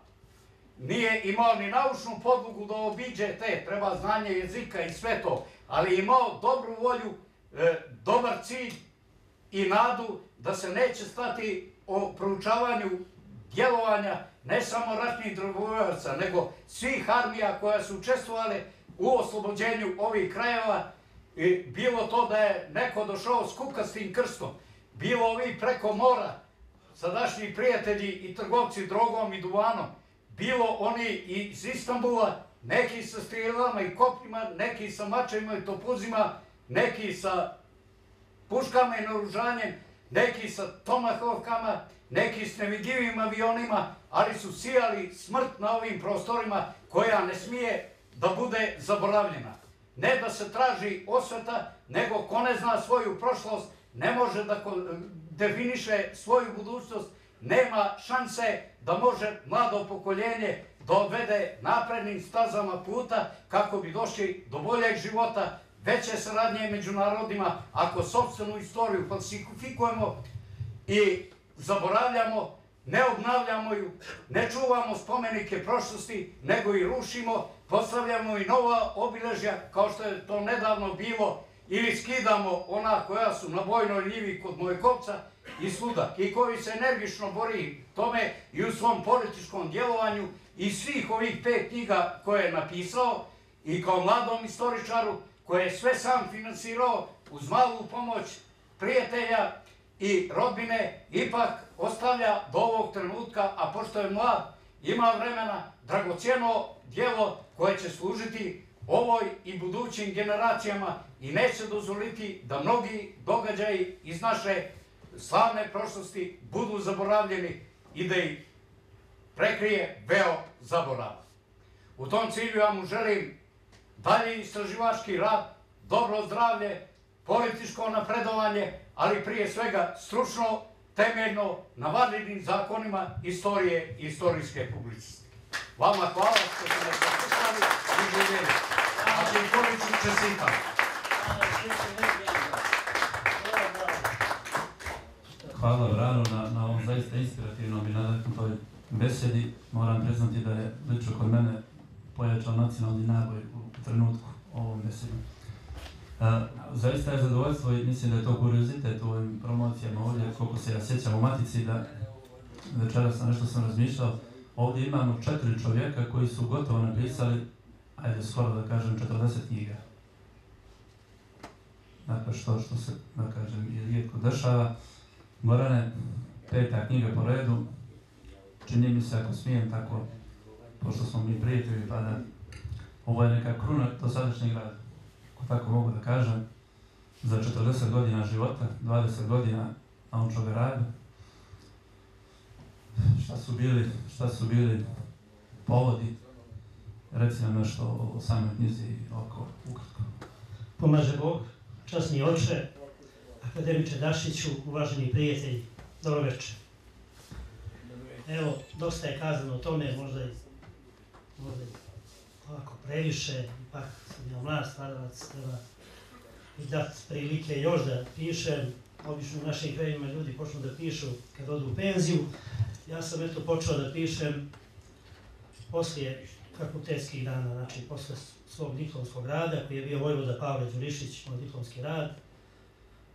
nije imao ni naučnu podlogu da obiđe te, treba znanje jezika i sve to, ali imao dobru volju, e, dobar cilj i nadu da se neće stati o proučavanju djelovanja ne samo ratnih dragovoljaca, nego svih armija koja su učestvovale u oslobođenju ovih krajeva, i bilo to da je neko došao s kukastim krstom, bilo ovi preko mora, sadašnji prijatelji i trgovci drogom i duvanom, bilo oni iz Istambula, neki sa strijelama i kopnima, neki sa mačevima i topuzima, neki sa puškama i naružanjem, neki sa tomahovkama, neki s nevidljivim avionima, ali su sijali smrt na ovim prostorima koja ne smije da bude zaboravljena. Ne da se traži osveta, nego ko ne zna svoju prošlost, ne može da definiše svoju budućnost, nema šanse da može mlado pokoljenje da odvede naprednim stazama puta kako bi došli do boljeg života, veće saradnje među narodima, ako sobstvenu istoriju falsifikujemo i zaboravljamo, ne obnavljamo ju, ne čuvamo spomenike prošlosti, nego i rušimo, postavljamo i nova obiležja, kao što je to nedavno bilo, ili skidamo ona koja su na bojnoj njivi kod Mojkovca i svuda. Kiković se energično bori tome i u svom političkom djelovanju i svih ovih pet knjiga koje je napisao i kao mladom istoričaru koje je sve sam finansirao uz malu pomoć prijatelja i rodbine, ipak ostavlja do ovog trenutka, a pošto je mlad, ima vremena, dragocijeno djelo koje će služiti ovoj i budućim generacijama i neće dozvoliti da mnogi događaji iz naše slavne prošlosti budu zaboravljeni i da ih prekrije veo zaborava. U tom cilju ja mu želim dalji istraživački rad, dobro zdravlje, političko napredovanje, ali prije svega stručno, temeljno, na validnim zakonima istorije i istorijske publicistike. Vama hvala što ste me poslušali i živjeli. A Činkoviću čestitam. Hvala Vrano na, na ovom zaista inspirativnom i nadaknutoj besedi. Moram priznati da je lično kod mene pojačao nacionalni naboj u trenutku ovom besedu. E, zaista je zadovoljstvo i mislim da je to kuriozitet u ovim promocijama ovdje, koliko se ja sjećam u Matici, da večera sam nešto sam razmišljao, ovdje imamo četiri čovjeka koji su gotovo napisali, ajde skoro da kažem, 40 knjiga. Dakle, što, što se, da kažem, je rijetko dešava. Gorane, peta knjiga po redu, čini mi se, ako smijem tako, pošto smo mi prijatelji, pa da ovo je neka kruna do sadašnjeg rada, ako tako mogu da kažem, za 40 godina života, 20 godina naučnog rada. Šta su bili, šta su bili povodi, reci nam nešto o samoj knjizi oko ukratko. Pomaže Bog, časni oče, akademiče Dašiću, uvaženi prijatelji, dobro večer. Evo, dosta je kazano o tome, možda i, možda i ovako previše, ipak sam ja mlad stvaralac, treba i dat prilike još da pišem. Obično u našim krajevima ljudi počnu da pišu kad odu u penziju. Ja sam eto počeo da pišem poslije fakultetskih dana, znači posle svog diplomskog rada, koji je bio Vojvoda Pavle Đurišić, moj diplomski rad.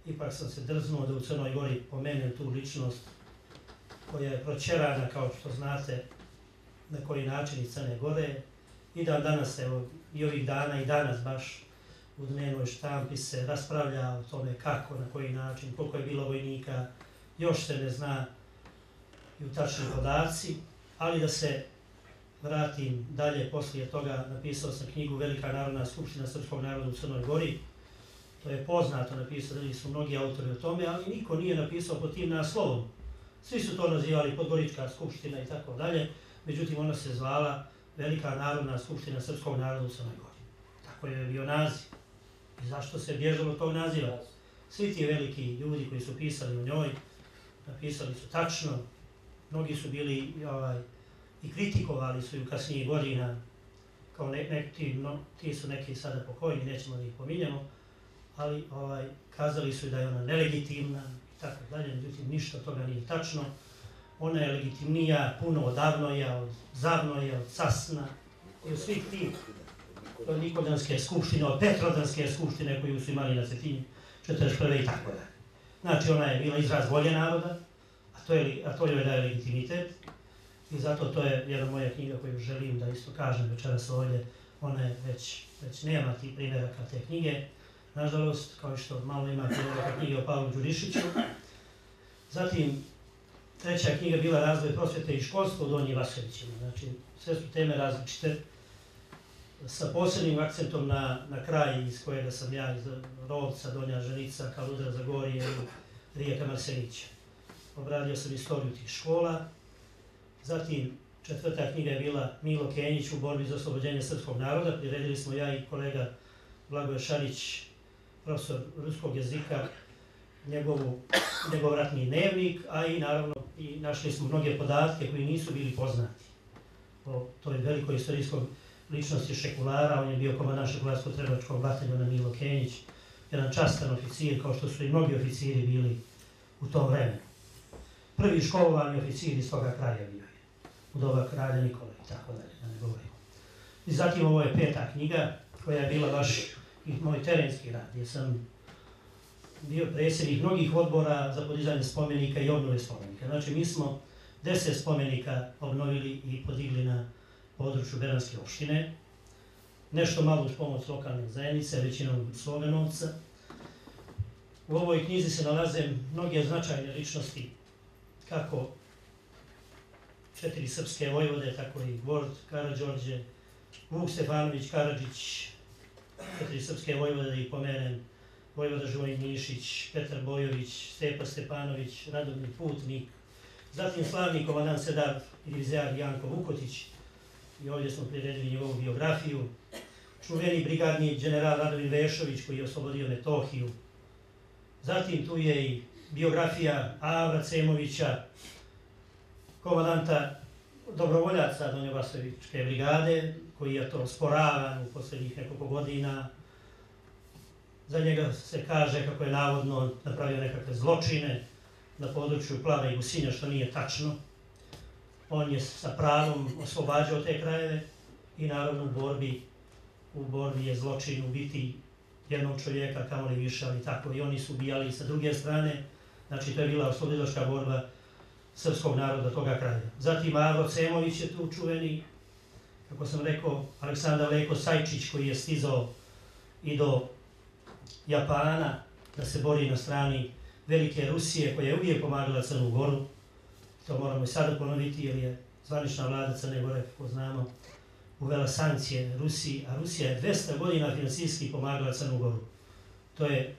Ipak sam se drznuo da u Crnoj Gori pomenem tu ličnost koja je proćerana, kao što znate, na koji način iz Crne Gore. I da danas, evo, i ovih dana, i danas baš u dnevnoj štampi se raspravlja o tome kako, na koji način, koliko je bilo vojnika, još se ne zna i u tačni podaci, ali da se vratim dalje, poslije toga napisao sam knjigu Velika narodna skupština Srpskog naroda u Crnoj Gori. To je poznato, napisali su mnogi autori o tome, ali niko nije napisao pod tim naslovom. Svi su to nazivali Podgorička skupština i tako dalje, međutim ona se zvala Velika narodna skupština Srpskog naroda u Crnoj Gori. Tako je bio naziv. I zašto se bježalo tog naziva? Svi ti veliki ljudi koji su pisali u njoj, napisali su tačno, mnogi su bili ovaj, i kritikovali su ju kasnije godina, kao ne, ne, ti, no, ti su neki sada pokojni, nećemo da ih pominjamo, ali ovaj, kazali su da je ona nelegitimna i tako dalje, međutim ništa od toga nije tačno. Ona je legitimnija puno od Avnoja, od Zavnoja, od Casna i od svih tih od Nikodanske skupštine, od Petrodanske skupštine koju su imali na Cetinju 41. i tako dalje. Znači ona je bila izraz volje naroda, a to je, a to joj daje legitimitet, I zato to je jedna moja knjiga koju želim da isto kažem večeras ovdje. Ona je već, već nema ti primjeraka te knjige. Nažalost, kao što malo ima primjeraka knjige o Pavlu Đurišiću. Zatim, treća knjiga bila razvoj prosvjete i školstva u Donji Vasovićima. Znači, sve su teme različite. Sa posebnim akcentom na, na kraj iz kojega sam ja, iz Rovca, Donja Ženica, Kaludra, Zagorije i Rijeka Marsenića. Obradio sam istoriju tih škola, Zatim, četvrta knjiga je bila Milo Kenjić u borbi za oslobođenje srpskog naroda. Priredili smo ja i kolega Blagoje Šarić, profesor ruskog jezika, njegovu, njegov ratni dnevnik, a i naravno i našli smo mnoge podatke koji nisu bili poznati o toj velikoj istorijskoj ličnosti Šekulara. On je bio komandant Šekularsko-Trebačkog bataljona Milo Kenjić, jedan častan oficir, kao što su i mnogi oficiri bili u tom vremenu. Prvi školovani oficir iz toga kraja bio u doba kralja Nikola i tako dalje, da ne govorimo. I zatim ovo je peta knjiga koja je bila baš i moj terenski rad, gdje sam bio predsjednik mnogih odbora za podizanje spomenika i obnove spomenika. Znači mi smo deset spomenika obnovili i podigli na području Beranske opštine. Nešto malo uz pomoć lokalne zajednice, većinom Slovenovca. U ovoj knjizi se nalaze mnoge značajne ličnosti kako četiri srpske vojvode, tako i Gord Karadžorđe, Vuk Stefanović Karadžić, četiri srpske vojvode, ih pomenem, Vojvoda Živojin Mišić, Petar Bojović, Stepa Stepanović, Radomir Putnik, zatim slavni komandant Sedar i divizijar Janko Vukotić, i ovdje smo priredili njegovu biografiju, čuveni brigadni general Radomir Vešović koji je oslobodio Metohiju, zatim tu je i biografija Avra Cemovića, komandanta dobrovoljaca Donjovasovičke brigade, koji je to sporavan u posljednjih nekoliko godina. Za njega se kaže kako je navodno napravio nekakve zločine na području Plava i Gusinja, što nije tačno. On je sa pravom oslobađao te krajeve i naravno u borbi, u borbi je zločin ubiti jednog čovjeka, kamo li više, ali tako i oni su ubijali sa druge strane. Znači to je bila oslobodilačka borba srpskog naroda toga kraja. Zatim Avro Cemović je tu čuveni, kako sam rekao, Aleksandar Leko Sajčić koji je stizao i do Japana da se bori na strani velike Rusije koja je uvijek pomagala Crnu Goru. To moramo i sada ponoviti jer je zvanična vlada Crne Gore, kako znamo, uvela sankcije Rusiji, a Rusija je 200 godina finansijski pomagala Crnu Goru. To je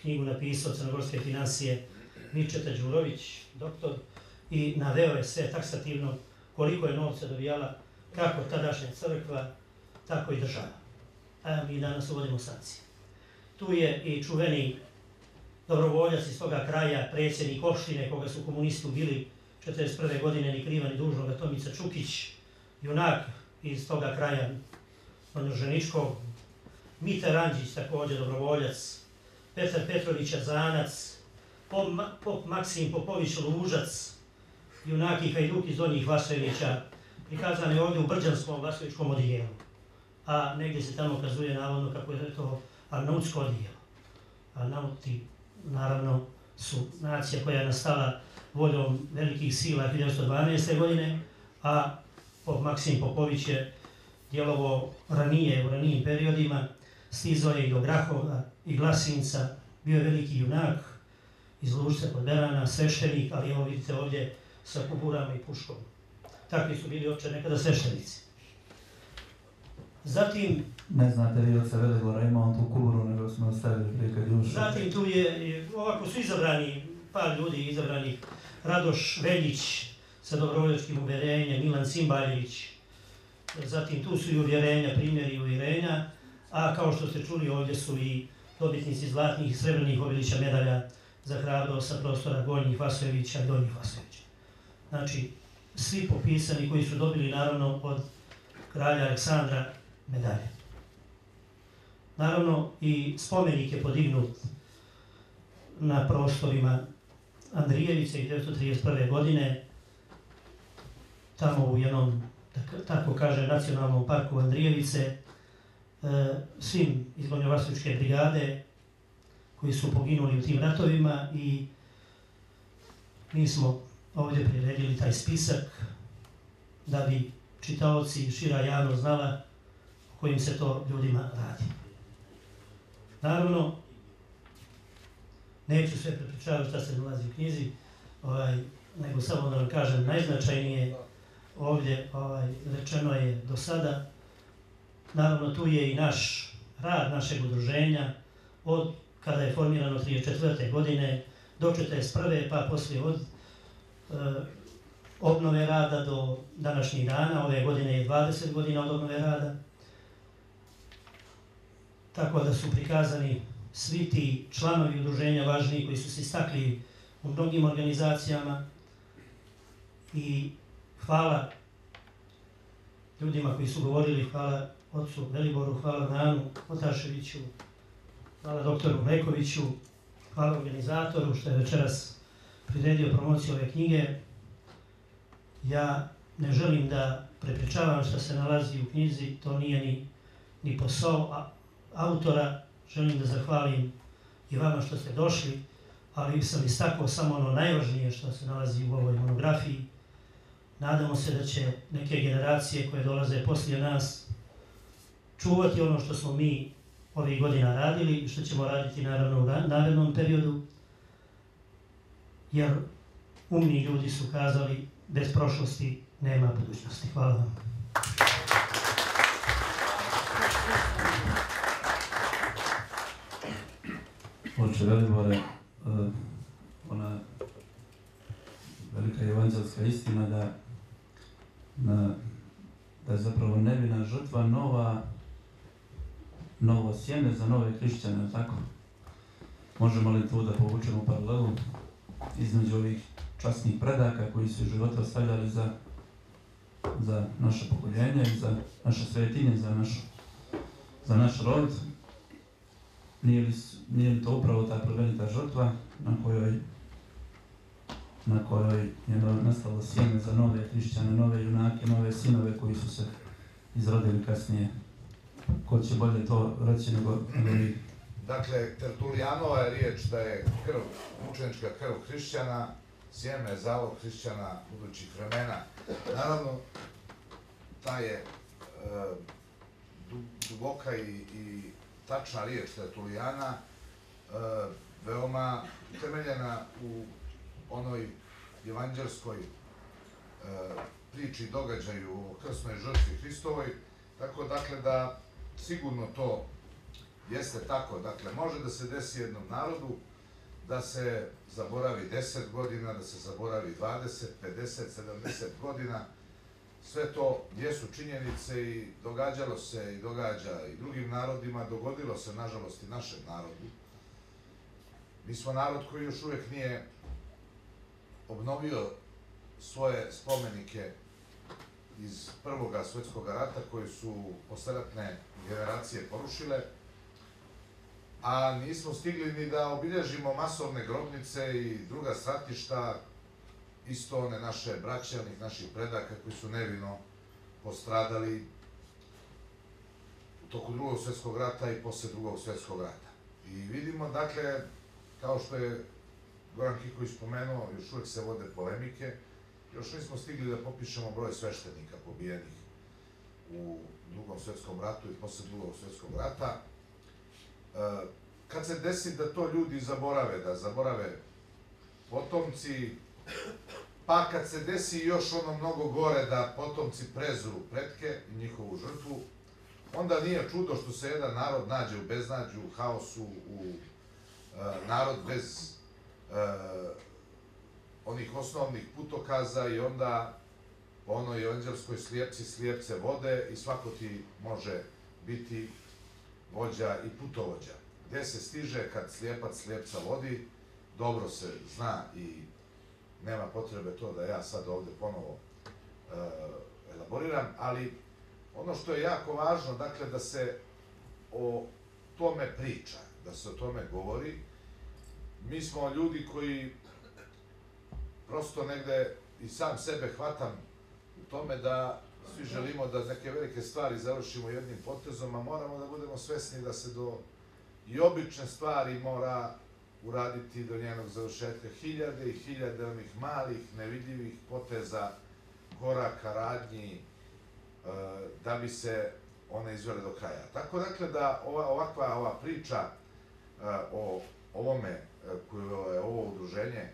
knjigu napisao Crnogorske financije Mičeta Đurović, doktor, i naveo je sve taksativno koliko je novca dobijala kako tadašnja crkva, tako i država. A mi danas uvodimo sankcije. Tu je i čuveni dobrovoljac iz toga kraja, predsjednik opštine koga su komunisti ubili 1941. godine, ni kriva ni dužnoga, Tomica Čukić, junak iz toga kraja Ženičkog, Mita Ranđić, također dobrovoljac, Petar Petrović Azanac, Pop Maksim Popović Lužac, junaki Hajduk iz Donjih Vasojevića, prikazan je ovdje u Brđanskom Vasojevičkom odijelu. A negdje se tamo kazuje navodno kako je to Arnautsko odijelo. Arnauti, naravno, su nacija koja je nastala voljom velikih sila 1912. godine, a Maksim Popović je djelovo ranije, u ranijim periodima, stizao je i do Grahova i Glasinca, bio je veliki junak iz Lužca kod Berana, sveštenik, ali evo vidite ovdje sa kuburama i puškom. Takvi su bili opće nekada sveštenici. Zatim, Ne znate li od se Veligora ima on tu kuburu, nego smo ostavili prije kad ušao. zatim tu je, ovako su izabrani, par ljudi izabranih, Radoš Veljić sa dobrovoljačkim uvjerenjem, Milan Simbaljević, zatim tu su i uvjerenja, primjeri uvjerenja, a kao što ste čuli ovdje su i dobitnici zlatnih i srebrnih obilića medalja za hrabrost sa prostora Gornjih Vasojevića i Donjih Vasojevića. Znači, svi popisani koji su dobili naravno od kralja Aleksandra medalje. Naravno i spomenik je podignut na prostorima Andrijevice 1931. godine, tamo u jednom, tak- tako kaže, nacionalnom parku Andrijevice, e, svim iz Gonjovasovičke brigade koji su poginuli u tim ratovima i mi smo ovdje priredili taj spisak da bi čitaoci šira javnost znala o kojim se to ljudima radi. Naravno, neću sve prepričavati šta se nalazi u knjizi, ovaj, nego samo da vam kažem, najznačajnije ovdje ovaj, rečeno je do sada. Naravno, tu je i naš rad našeg udruženja od kada je formirano 34. godine do 41. pa poslije od obnove rada do današnjih dana. Ove godine je 20 godina od obnove rada. Tako da su prikazani svi ti članovi udruženja važniji koji su se istakli u mnogim organizacijama i hvala ljudima koji su govorili, hvala ocu Veliboru, hvala Nanu Otaševiću, hvala doktoru Mlekoviću, hvala organizatoru što je večeras priredio promociju ove knjige. Ja ne želim da prepričavam što se nalazi u knjizi, to nije ni, ni posao a, autora. Želim da zahvalim i vama što ste došli, ali sam istakao samo ono najvažnije što se nalazi u ovoj monografiji. Nadamo se da će neke generacije koje dolaze poslije nas čuvati ono što smo mi ovih godina radili i što ćemo raditi naravno u narednom periodu. Jer umni ljudi su kazali bez prošlosti nema budućnosti. Hvala vam. Oče Velibore, uh, ona velika evanđelska istina da, na, da je zapravo nevina žrtva nova, novo sjeme za nove hrišćane, tako? Možemo li tu da povučemo paralelu između ovih časnih predaka koji su živote ostavljali za, za naše pokoljenje za naše svetinje, za, naš, za naš rod, nije li, nije li to upravo ta plemenita žrtva na kojoj na kojoj je nastalo sjeme za nove hrišćane, nove junake, nove sinove koji su se izrodili kasnije. Ko će bolje to reći nego, nego vi? Dakle, Tertulijanova je riječ da je krv, mučenička krv hrišćana, sjeme, zalog hrišćana budućih vremena. Naravno, ta je e, du- duboka i, i tačna riječ Tertulijana, e, veoma temeljena u onoj evanđelskoj e, priči, događaju o krsnoj žrtvi Hristovoj, tako dakle da sigurno to jeste tako. Dakle, može da se desi jednom narodu da se zaboravi 10 godina, da se zaboravi 20, 50, 70 godina. Sve to jesu činjenice i događalo se i događa i drugim narodima, dogodilo se nažalost i našem narodu. Mi smo narod koji još uvijek nije obnovio svoje spomenike iz prvoga svjetskog rata koji su posleratne generacije porušile, a nismo stigli ni da obilježimo masovne grobnice i druga stratišta, isto one naše braće, onih naših predaka koji su nevino postradali u toku drugog svjetskog rata i posle drugog svjetskog rata. I vidimo, dakle, kao što je Goran Kiković spomenuo, još uvijek se vode polemike, još nismo stigli da popišemo broj sveštenika pobijenih u drugom svjetskom ratu i posle drugog svjetskog rata. E, kad se desi da to ljudi zaborave, da zaborave potomci, pa kad se desi još ono mnogo gore da potomci prezru pretke i njihovu žrtvu, onda nije čudo što se jedan narod nađe u beznađu, u haosu, u e, narod bez e, onih osnovnih putokaza i onda po onoj evanđelskoj slijepci slijepce vode i svako ti može biti vođa i putovođa. Gde se stiže kad slijepac slijepca vodi, dobro se zna i nema potrebe to da ja sad ovde ponovo e, elaboriram, ali ono što je jako važno, dakle, da se o tome priča, da se o tome govori. Mi smo ljudi koji prosto negde i sam sebe hvatam u tome da svi želimo da neke velike stvari završimo jednim potezom, a moramo da budemo svesni da se do i obične stvari mora uraditi do njenog završetka hiljade i hiljade onih malih, nevidljivih poteza, koraka, radnji, e, da bi se one izvele do kraja. Tako dakle da ova, ovakva ova priča e, o ovome e, koje je ovo udruženje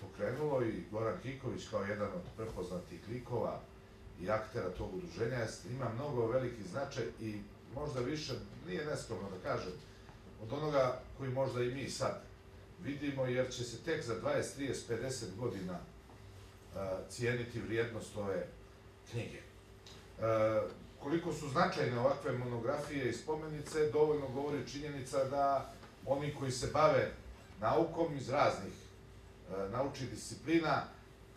pokrenulo i Goran Kiković kao jedan od prepoznatih likova i aktera tog udruženja ima mnogo veliki značaj i možda više, nije neskromno da kažem, od onoga koji možda i mi sad vidimo, jer će se tek za 20, 30, 50 godina cijeniti vrijednost ove knjige. Koliko su značajne ovakve monografije i spomenice, dovoljno govori činjenica da oni koji se bave naukom iz raznih naučnih disciplina,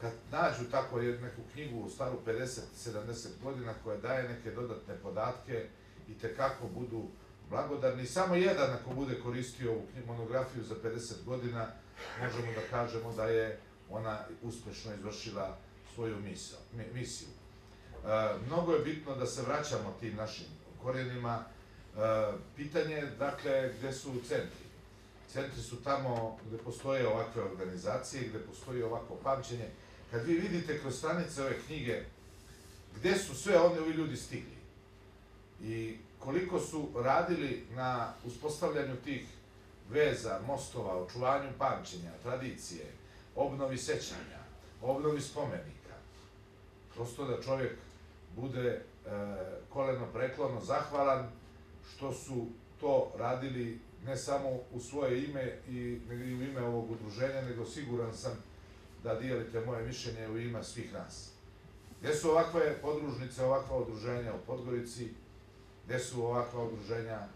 kad nađu tako neku knjigu staru 50-70 godina koja daje neke dodatne podatke i tekako budu blagodarni. Samo jedan ako bude koristio ovu monografiju za 50 godina, možemo da kažemo da je ona uspešno izvršila svoju misiju. E, mnogo je bitno da se vraćamo tim našim korijenima. E, pitanje je, dakle, gde su centri? Centri su tamo gde postoje ovakve organizacije, gde postoji ovako pamćenje. Kad vi vidite kroz stranice ove knjige, gde su sve oni ovi ljudi stigli i koliko su radili na uspostavljanju tih veza, mostova, očuvanju pamćenja, tradicije, obnovi sećanja, obnovi spomenika. Prosto da čovjek bude e, koleno preklono zahvalan što su to radili ne samo u svoje ime i u ime ovog udruženja, nego siguran sam da dijelite moje mišljenje u ime svih nas. Gde su ovakve podružnice, ovakva udruženja u Podgorici, gde su ovakva udruženja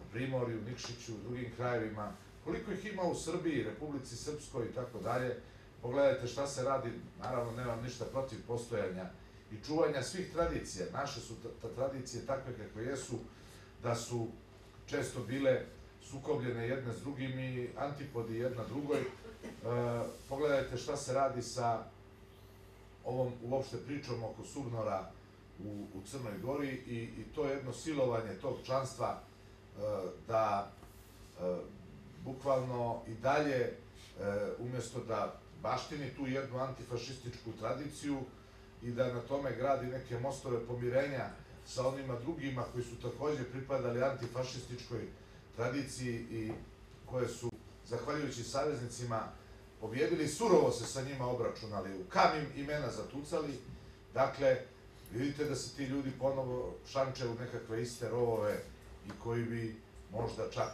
u Primorju, Nikšiću, drugim krajevima, koliko ih ima u Srbiji, Republici Srpskoj i tako dalje, pogledajte šta se radi, naravno nemam ništa protiv postojanja i čuvanja svih tradicija. Naše su ta tradicije takve kakve jesu, da su često bile sukobljene jedne s drugim i antipodi jedna drugoj. E, pogledajte šta se radi sa ovom uopšte pričom oko Surnora u, u Crnoj Gori i, i to jedno silovanje tog članstva e, da e, bukvalno i dalje umjesto da baštini tu jednu antifašističku tradiciju i da na tome gradi neke mostove pomirenja sa onima drugima koji su takođe pripadali antifašističkoj tradiciji i koje su, zahvaljujući saveznicima, pobjedili, surovo se sa njima obračunali, u kamim imena zatucali, dakle, vidite da se ti ljudi ponovo šanče u nekakve iste rovove i koji bi možda čak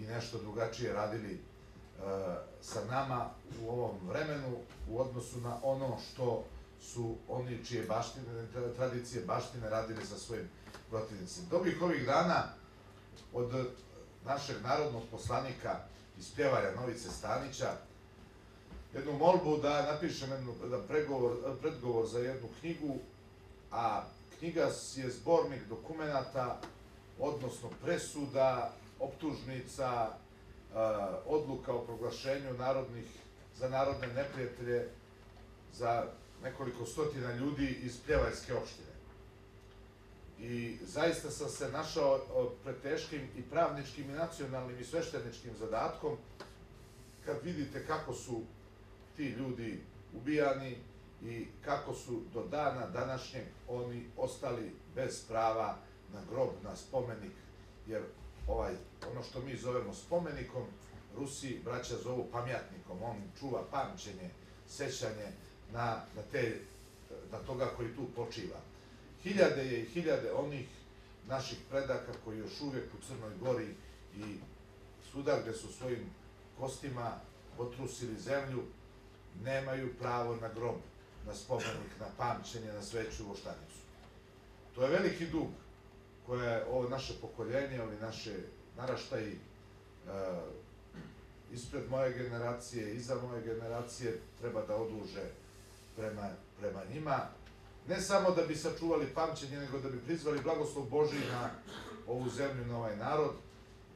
i nešto drugačije radili sa nama u ovom vremenu u odnosu na ono što su oni čije baštine, tradicije baštine radili sa svojim protivnicima. Dobih ovih dana od našeg narodnog poslanika iz pjevarja Novice Stanića jednu molbu da napišem da pregovor, predgovor za jednu knjigu, a knjiga je zbornik dokumenata, odnosno presuda, optužnica, odluka o proglašenju narodnih, za narodne neprijatelje, za nekoliko stotina ljudi iz Pljevajske opštine. I zaista sam se našao pred teškim i pravničkim i nacionalnim i svešteničkim zadatkom. Kad vidite kako su ti ljudi ubijani i kako su do dana današnjeg oni ostali bez prava na grob, na spomenik, jer ovaj, ono što mi zovemo spomenikom, Rusi braća zovu pamjatnikom, on čuva pamćenje, sećanje na, na, te, na toga koji tu počiva. Hiljade je i hiljade onih naših predaka koji još uvijek u Crnoj Gori i svuda gde su svojim kostima potrusili zemlju, nemaju pravo na grob, na spomenik, na pamćenje, na sveću u Voštanicu. To je veliki dug koje ovo naše pokoljenje, ovi naše naraštaji e, ispred moje generacije, iza moje generacije treba da oduže prema, prema njima, ne samo da bi sačuvali pamćenje, nego da bi prizvali blagoslov Boži na ovu zemlju, na ovaj narod,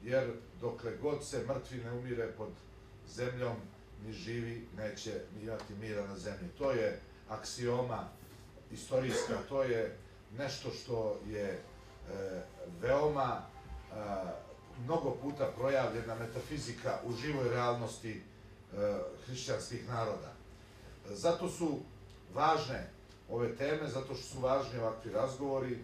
jer dokle god se mrtvi ne umire pod zemljom, ni živi neće imati mira na zemlji. To je aksioma istorijska, to je nešto što je e, veoma e, mnogo puta projavljena metafizika u živoj realnosti e, hrišćanskih naroda. Zato su važne ove teme, zato što su važni ovakvi razgovori. E,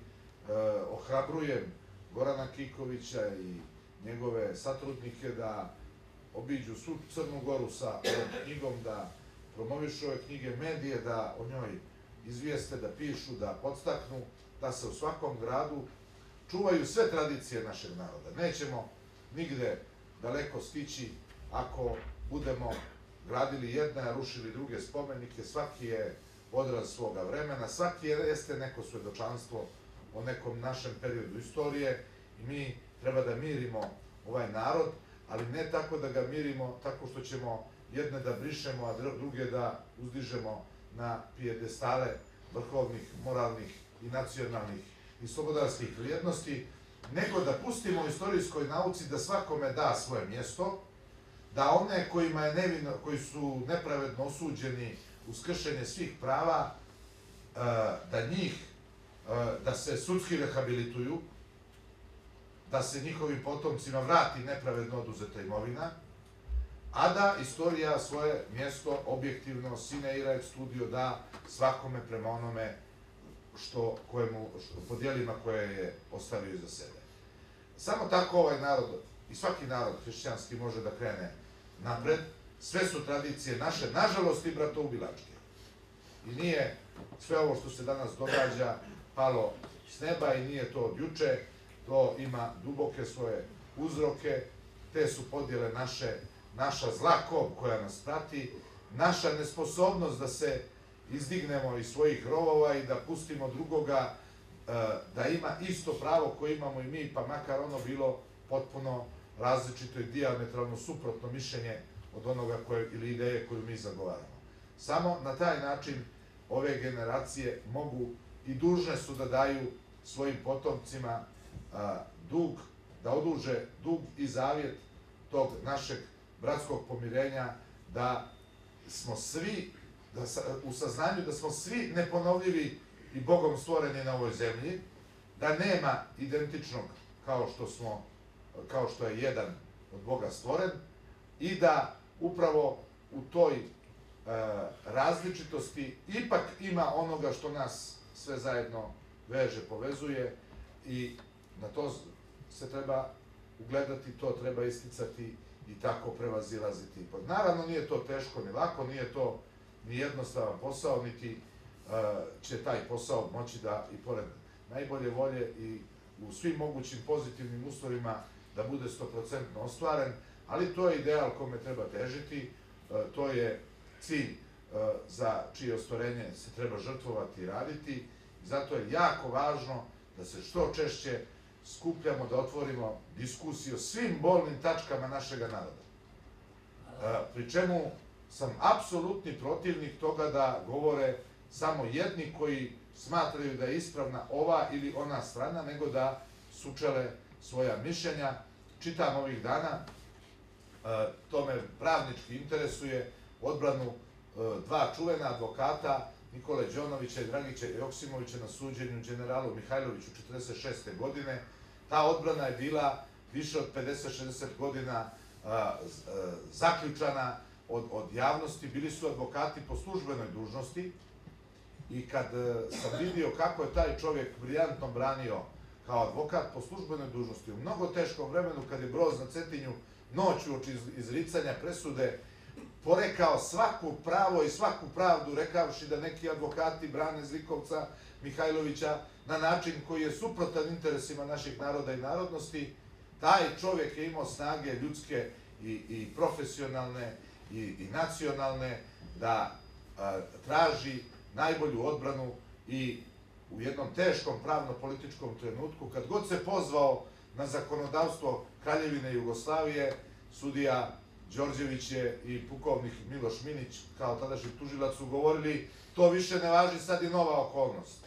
ohrabrujem Gorana Kikovića i njegove satrudnike da obiđu svu Crnu Goru sa ovom knjigom, da promovišu ove knjige, medije, da o njoj izvijeste, da pišu, da podstaknu, da se u svakom gradu čuvaju sve tradicije našeg naroda. Nećemo nigde daleko stići ako budemo gradili jedne, a rušili druge spomenike, svaki je odraz svoga vremena, svaki je, jeste neko svedočanstvo o nekom našem periodu istorije i mi treba da mirimo ovaj narod, ali ne tako da ga mirimo tako što ćemo jedne da brišemo, a druge da uzdižemo na pijedestale vrhovnih, moralnih i nacionalnih i slobodarskih vrijednosti, nego da pustimo istorijskoj nauci da svakome da svoje mjesto, da one kojima je nevino, koji su nepravedno osuđeni uz kršenje svih prava, e, da njih, e, da se sudski rehabilituju, da se njihovim potomcima vrati nepravedno oduzeta imovina, a da istorija svoje mjesto objektivno sine ira studio da svakome prema onome što, kojemu, što, po dijelima koje je ostavio iza sebe. Samo tako ovaj narod i svaki narod hrišćanski može da krene napred, sve su tradicije naše, nažalost i bratoubilačke. I nije sve ovo što se danas događa palo s neba i nije to od juče, to ima duboke svoje uzroke, te su podjele naše, naša zla kop koja nas prati, naša nesposobnost da se izdignemo iz svojih rovova i da pustimo drugoga e, da ima isto pravo koje imamo i mi, pa makar ono bilo potpuno različito i diametralno suprotno mišljenje od onoga koje, ili ideje koju mi zagovaramo. Samo na taj način ove generacije mogu i dužne su da daju svojim potomcima a, dug, da oduže dug i zavjet tog našeg bratskog pomirenja, da smo svi, da sa, u saznanju da smo svi neponovljivi i Bogom stvoreni na ovoj zemlji, da nema identičnog kao što smo, kao što je jedan od Boga stvoren i da upravo u toj e, različitosti ipak ima onoga što nas sve zajedno veže, povezuje i na to se treba ugledati, to treba isticati i tako prevazilaziti. Naravno nije to teško ni lako, nije to ni jednostavan posao, niti e, će taj posao moći da i pored najbolje volje i u svim mogućim pozitivnim uslovima da bude 100% ostvaren, Ali to je ideal kome treba težiti, e, to je cilj e, za čije ostvarenje se treba žrtvovati i raditi. Zato je jako važno da se što češće skupljamo, da otvorimo diskusiju o svim bolnim tačkama našega naroda. E, pri čemu sam apsolutni protivnik toga da govore samo jedni koji smatraju da je ispravna ova ili ona strana, nego da sučele svoja mišljenja. Čitam ovih dana, to me pravnički interesuje, odbranu e, dva čuvena advokata, Nikole Đonovića i Dragića Joksimovića na suđenju generalu Mihajloviću 46. godine. Ta odbrana je bila više od 50-60 godina zaključana od, od javnosti, bili su advokati po službenoj dužnosti i kad e, sam vidio kako je taj čovjek briljantno branio kao advokat po službenoj dužnosti u mnogo teškom vremenu kad je Broz na Cetinju noću oči izricanja presude porekao svaku pravo i svaku pravdu rekavši da neki advokati brane Zlikovca Mihajlovića na način koji je suprotan interesima naših naroda i narodnosti, taj čovjek je imao snage ljudske i, i profesionalne i, i nacionalne da traži najbolju odbranu i u jednom teškom pravno-političkom trenutku, kad god se pozvao na zakonodavstvo Kraljevine Jugoslavije, sudija Đorđević je i pukovnik Miloš Minić, kao tadašnji tužilac, su govorili to više ne važi, sad je nova okolnost.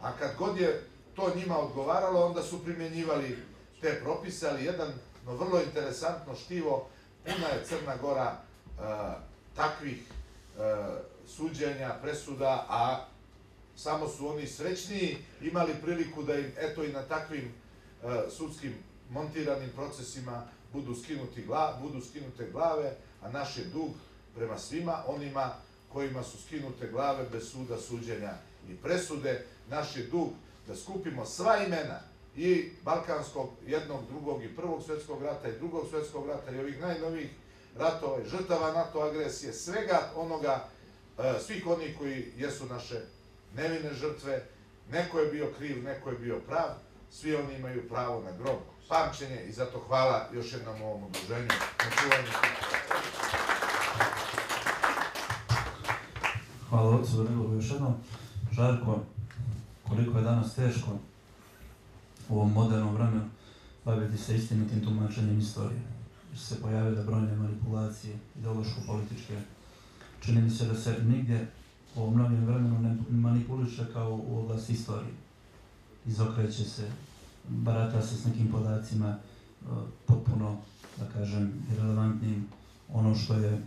A kad god je to njima odgovaralo, onda su primjenjivali te propise, ali jedan no, vrlo interesantno štivo, puna je Crna Gora takvih suđenja, presuda, a samo su oni srećniji imali priliku da im, eto i na takvim sudskim montiranim procesima budu, skinuti gla, budu skinute glave, a naš je dug prema svima onima kojima su skinute glave bez suda, suđenja i presude. Naš je dug da skupimo sva imena i Balkanskog, jednog, drugog i prvog svetskog rata i drugog svetskog rata i ovih najnovijih ratova i žrtava NATO agresije, svega onoga, e, svih onih koji jesu naše nevine žrtve, neko je bio kriv, neko je bio prav, svi oni imaju pravo na grob pamćenje i zato hvala još jednom ovom čuvanju. Hvala ocu Danilovu još jednom. Žarko, koliko je danas teško u ovom modernom vremenu baviti se istinitim tumačenjem istorije su se pojavile brojne manipulacije, ideološko-političke. Čini mi se da se nigdje u ovom novim vremenu ne manipuliše kao u oblasti istorije. Izokreće se, barata se s nekim podacima e, potpuno, da kažem, irrelevantnim. Ono što je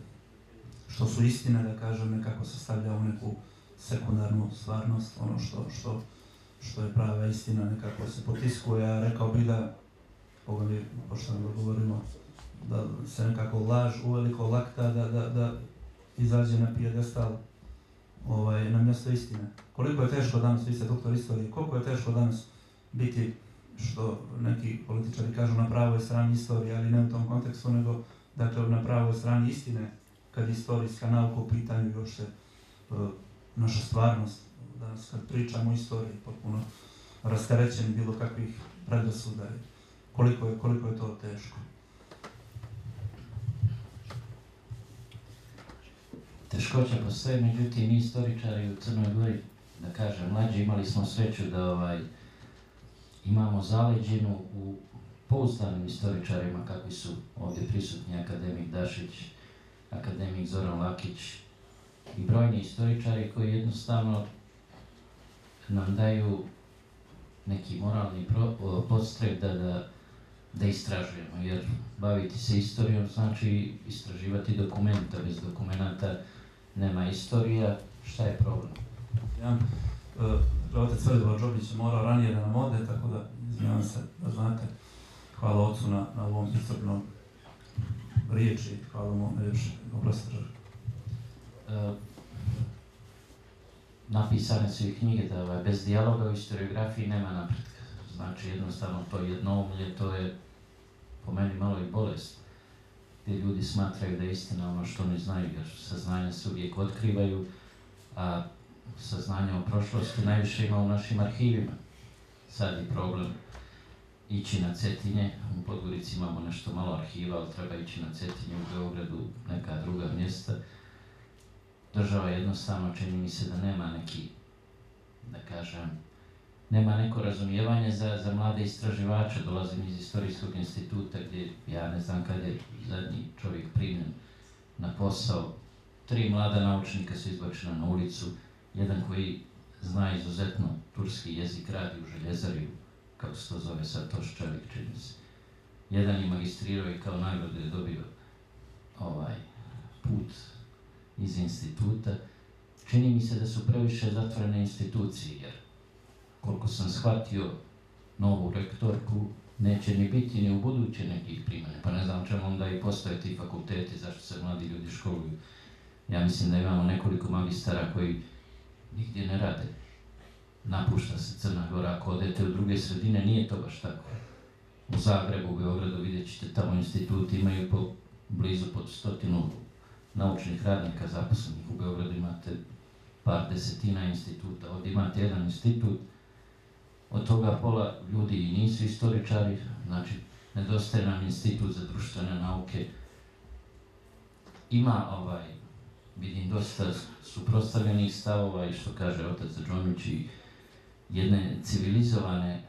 što su istine, da kažem, nekako se stavlja u neku sekundarnu stvarnost, ono što, što, što je prava istina, nekako se potiskuje, a rekao bih da, mi, pošto nam govorimo, da se nekako laž uveliko lakta da, da, da izađe na pijedestal ovaj, na mjesto istine. Koliko je teško danas, vi ste doktor istorije, koliko je teško danas biti, što neki političari kažu, na pravoj strani istorije, ali ne u tom kontekstu, nego dakle, na pravoj strani istine, kad istorijska nauka u pitanju još se uh, naša stvarnost, danas kad pričamo o istoriji, potpuno rasterećeni bilo kakvih predrasuda, koliko je, koliko je to teško. Teškoća postoje, međutim, mi istoričari u Crnoj Gori, da kažem, mlađi, imali smo sreću da ovaj, imamo zaleđenu u pouzdanim istoričarima kakvi su ovdje prisutni akademik Dašić, akademik Zoran Lakić i brojni istoričari koji jednostavno nam daju neki moralni podstrek da, da, da istražujemo, jer baviti se istorijom znači istraživati dokumenta, bez dokumenta nema istorija, šta je problem? Ja, uh, Sredova Đobić morao ranije da nam ode, tako da izmijevam se da znate. Hvala ocu na, na ovom istornom riječi, hvala mu još oprosti uh, napisane su i knjige da ovaj, bez dijaloga u historiografiji nema napretka. Znači jednostavno to jednoumlje, to je po meni malo i bolest gdje ljudi smatraju da je istina ono što ne znaju, jer saznanja se uvijek otkrivaju, a saznanja o prošlosti najviše ima u našim arhivima. Sad je problem ići na Cetinje, u Podgorici imamo nešto malo arhiva, ali treba ići na Cetinje u Beogradu, neka druga mjesta. Država jednostavno čini mi se da nema neki, da kažem, nema neko razumijevanje za, za mlade istraživače. Dolazim iz istorijskog instituta gdje ja ne znam kad je zadnji čovjek primljen na posao. Tri mlada naučnika su izbačena na ulicu, jedan koji zna izuzetno turski jezik, radi u željezari, kako se to zove sad, Toščevik, čini se. Jedan je magistrirao i kao nagradu je dobio ovaj put iz instituta. Čini mi se da su previše zatvorene institucije, jer koliko sam shvatio novu rektorku, neće ni biti ni u buduće nekih primanja. Pa ne znam čemu onda i postoje ti fakulteti, zašto se mladi ljudi školuju. Ja mislim da imamo nekoliko magistara koji nigdje ne rade. Napušta se Crna Gora, ako odete u druge sredine, nije to baš tako. U Zagrebu, u Beogradu vidjet ćete tamo instituti imaju po blizu pod stotinu naučnih radnika zaposlenih. U Beogradu imate par desetina instituta, ovdje imate jedan institut, od toga pola ljudi i nisu istoričari, znači nedostaje nam institut za društvene nauke. Ima ovaj, vidim dosta suprotstavljenih stavova i što kaže otac Džomić i jedne civilizovane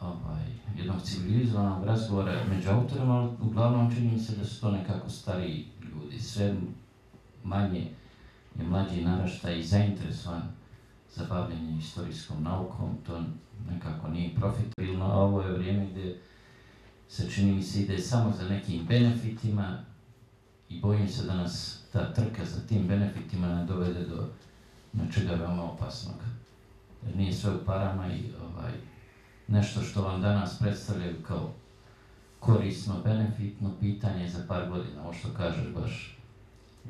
ovaj, jednog civilizovanog razgovora među autorima, ali uglavnom čini mi se da su to nekako stariji ljudi, sve manje je mlađi naraštaj zainteresovan za bavljenje istorijskom naukom, to nekako nije profitabilno, a ovo je vrijeme gdje se čini mi se ide samo za nekim benefitima i bojim se da nas ta trka za tim benefitima ne dovede do nečega veoma opasnog. Jer nije sve u parama i ovaj, nešto što vam danas predstavljaju kao korisno, benefitno pitanje za par godina, ovo što kažeš baš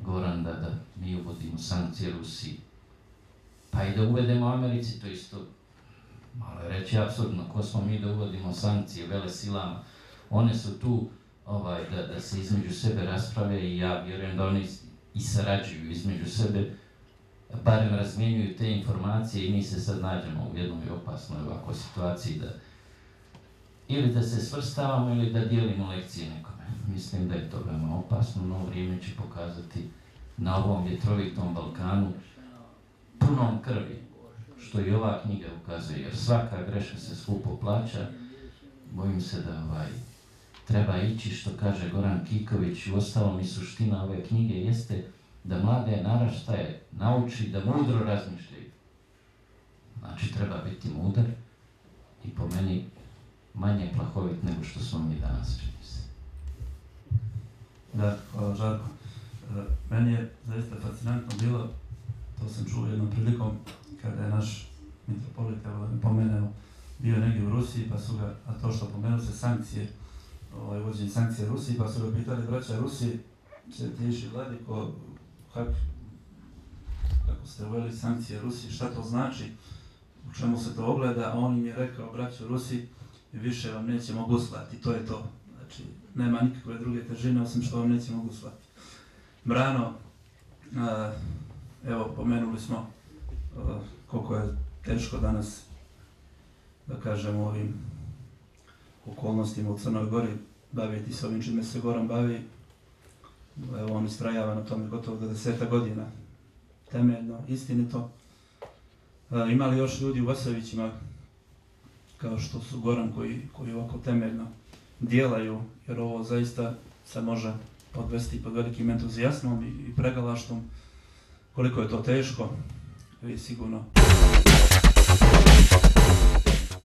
Goran, da, da mi uvodimo sankcije Rusiji, pa i da uvedemo Americi, to isto malo je reći absurdno, ko smo mi da uvodimo sankcije vele silama, one su tu ovaj, da, da se između sebe rasprave i ja vjerujem da oni i sarađuju između sebe, barem razmjenjuju te informacije i mi se sad nađemo u jednoj opasnoj ovakvoj situaciji da ili da se svrstavamo ili da dijelimo lekcije nekome. Mislim da je to veoma opasno, no vrijeme će pokazati na ovom vjetrovitom Balkanu punom krvi, što i ova knjiga ukazuje, jer svaka greška se skupo plaća, bojim se da ovaj, treba ići, što kaže Goran Kiković, i ostalom i suština ove knjige jeste da mlade naraštaje nauči da mudro razmišljaju. Znači, treba biti mudar i po meni manje plahovit nego što smo mi danas, čini se. Da, hvala Žarko. E, Meni je zaista fascinantno bilo, to sam čuo jednom prilikom, kada je naš mitropolit, evo da bio negdje u Rusiji, pa su ga, a to što pomenuo se sankcije, ovaj, uvođenje sankcije Rusiji, pa su ga pitali braća Rusiji, će ti iši vladiko, kako, kako ste uveli sankcije Rusiji, šta to znači, u čemu se to ogleda, a on im je rekao, braćo Rusi, više vam nećemo guslati, to je to. Znači, nema nikakve druge težine, osim što vam nećemo guslati. Brano, a, evo, pomenuli smo a, koliko je teško danas, da kažemo, ovim okolnostima u Crnoj Gori baviti se ovim čime se Goran bavi. Evo, on istrajava na tome gotovo do deseta godina. Temeljno, istinito. A, ima li još ljudi u Vasovićima kao što su Goran koji, koji ovako temeljno dijelaju, jer ovo zaista se može podvesti pod velikim entuzijasmom i, i pregalaštom. Koliko je to teško, vi sigurno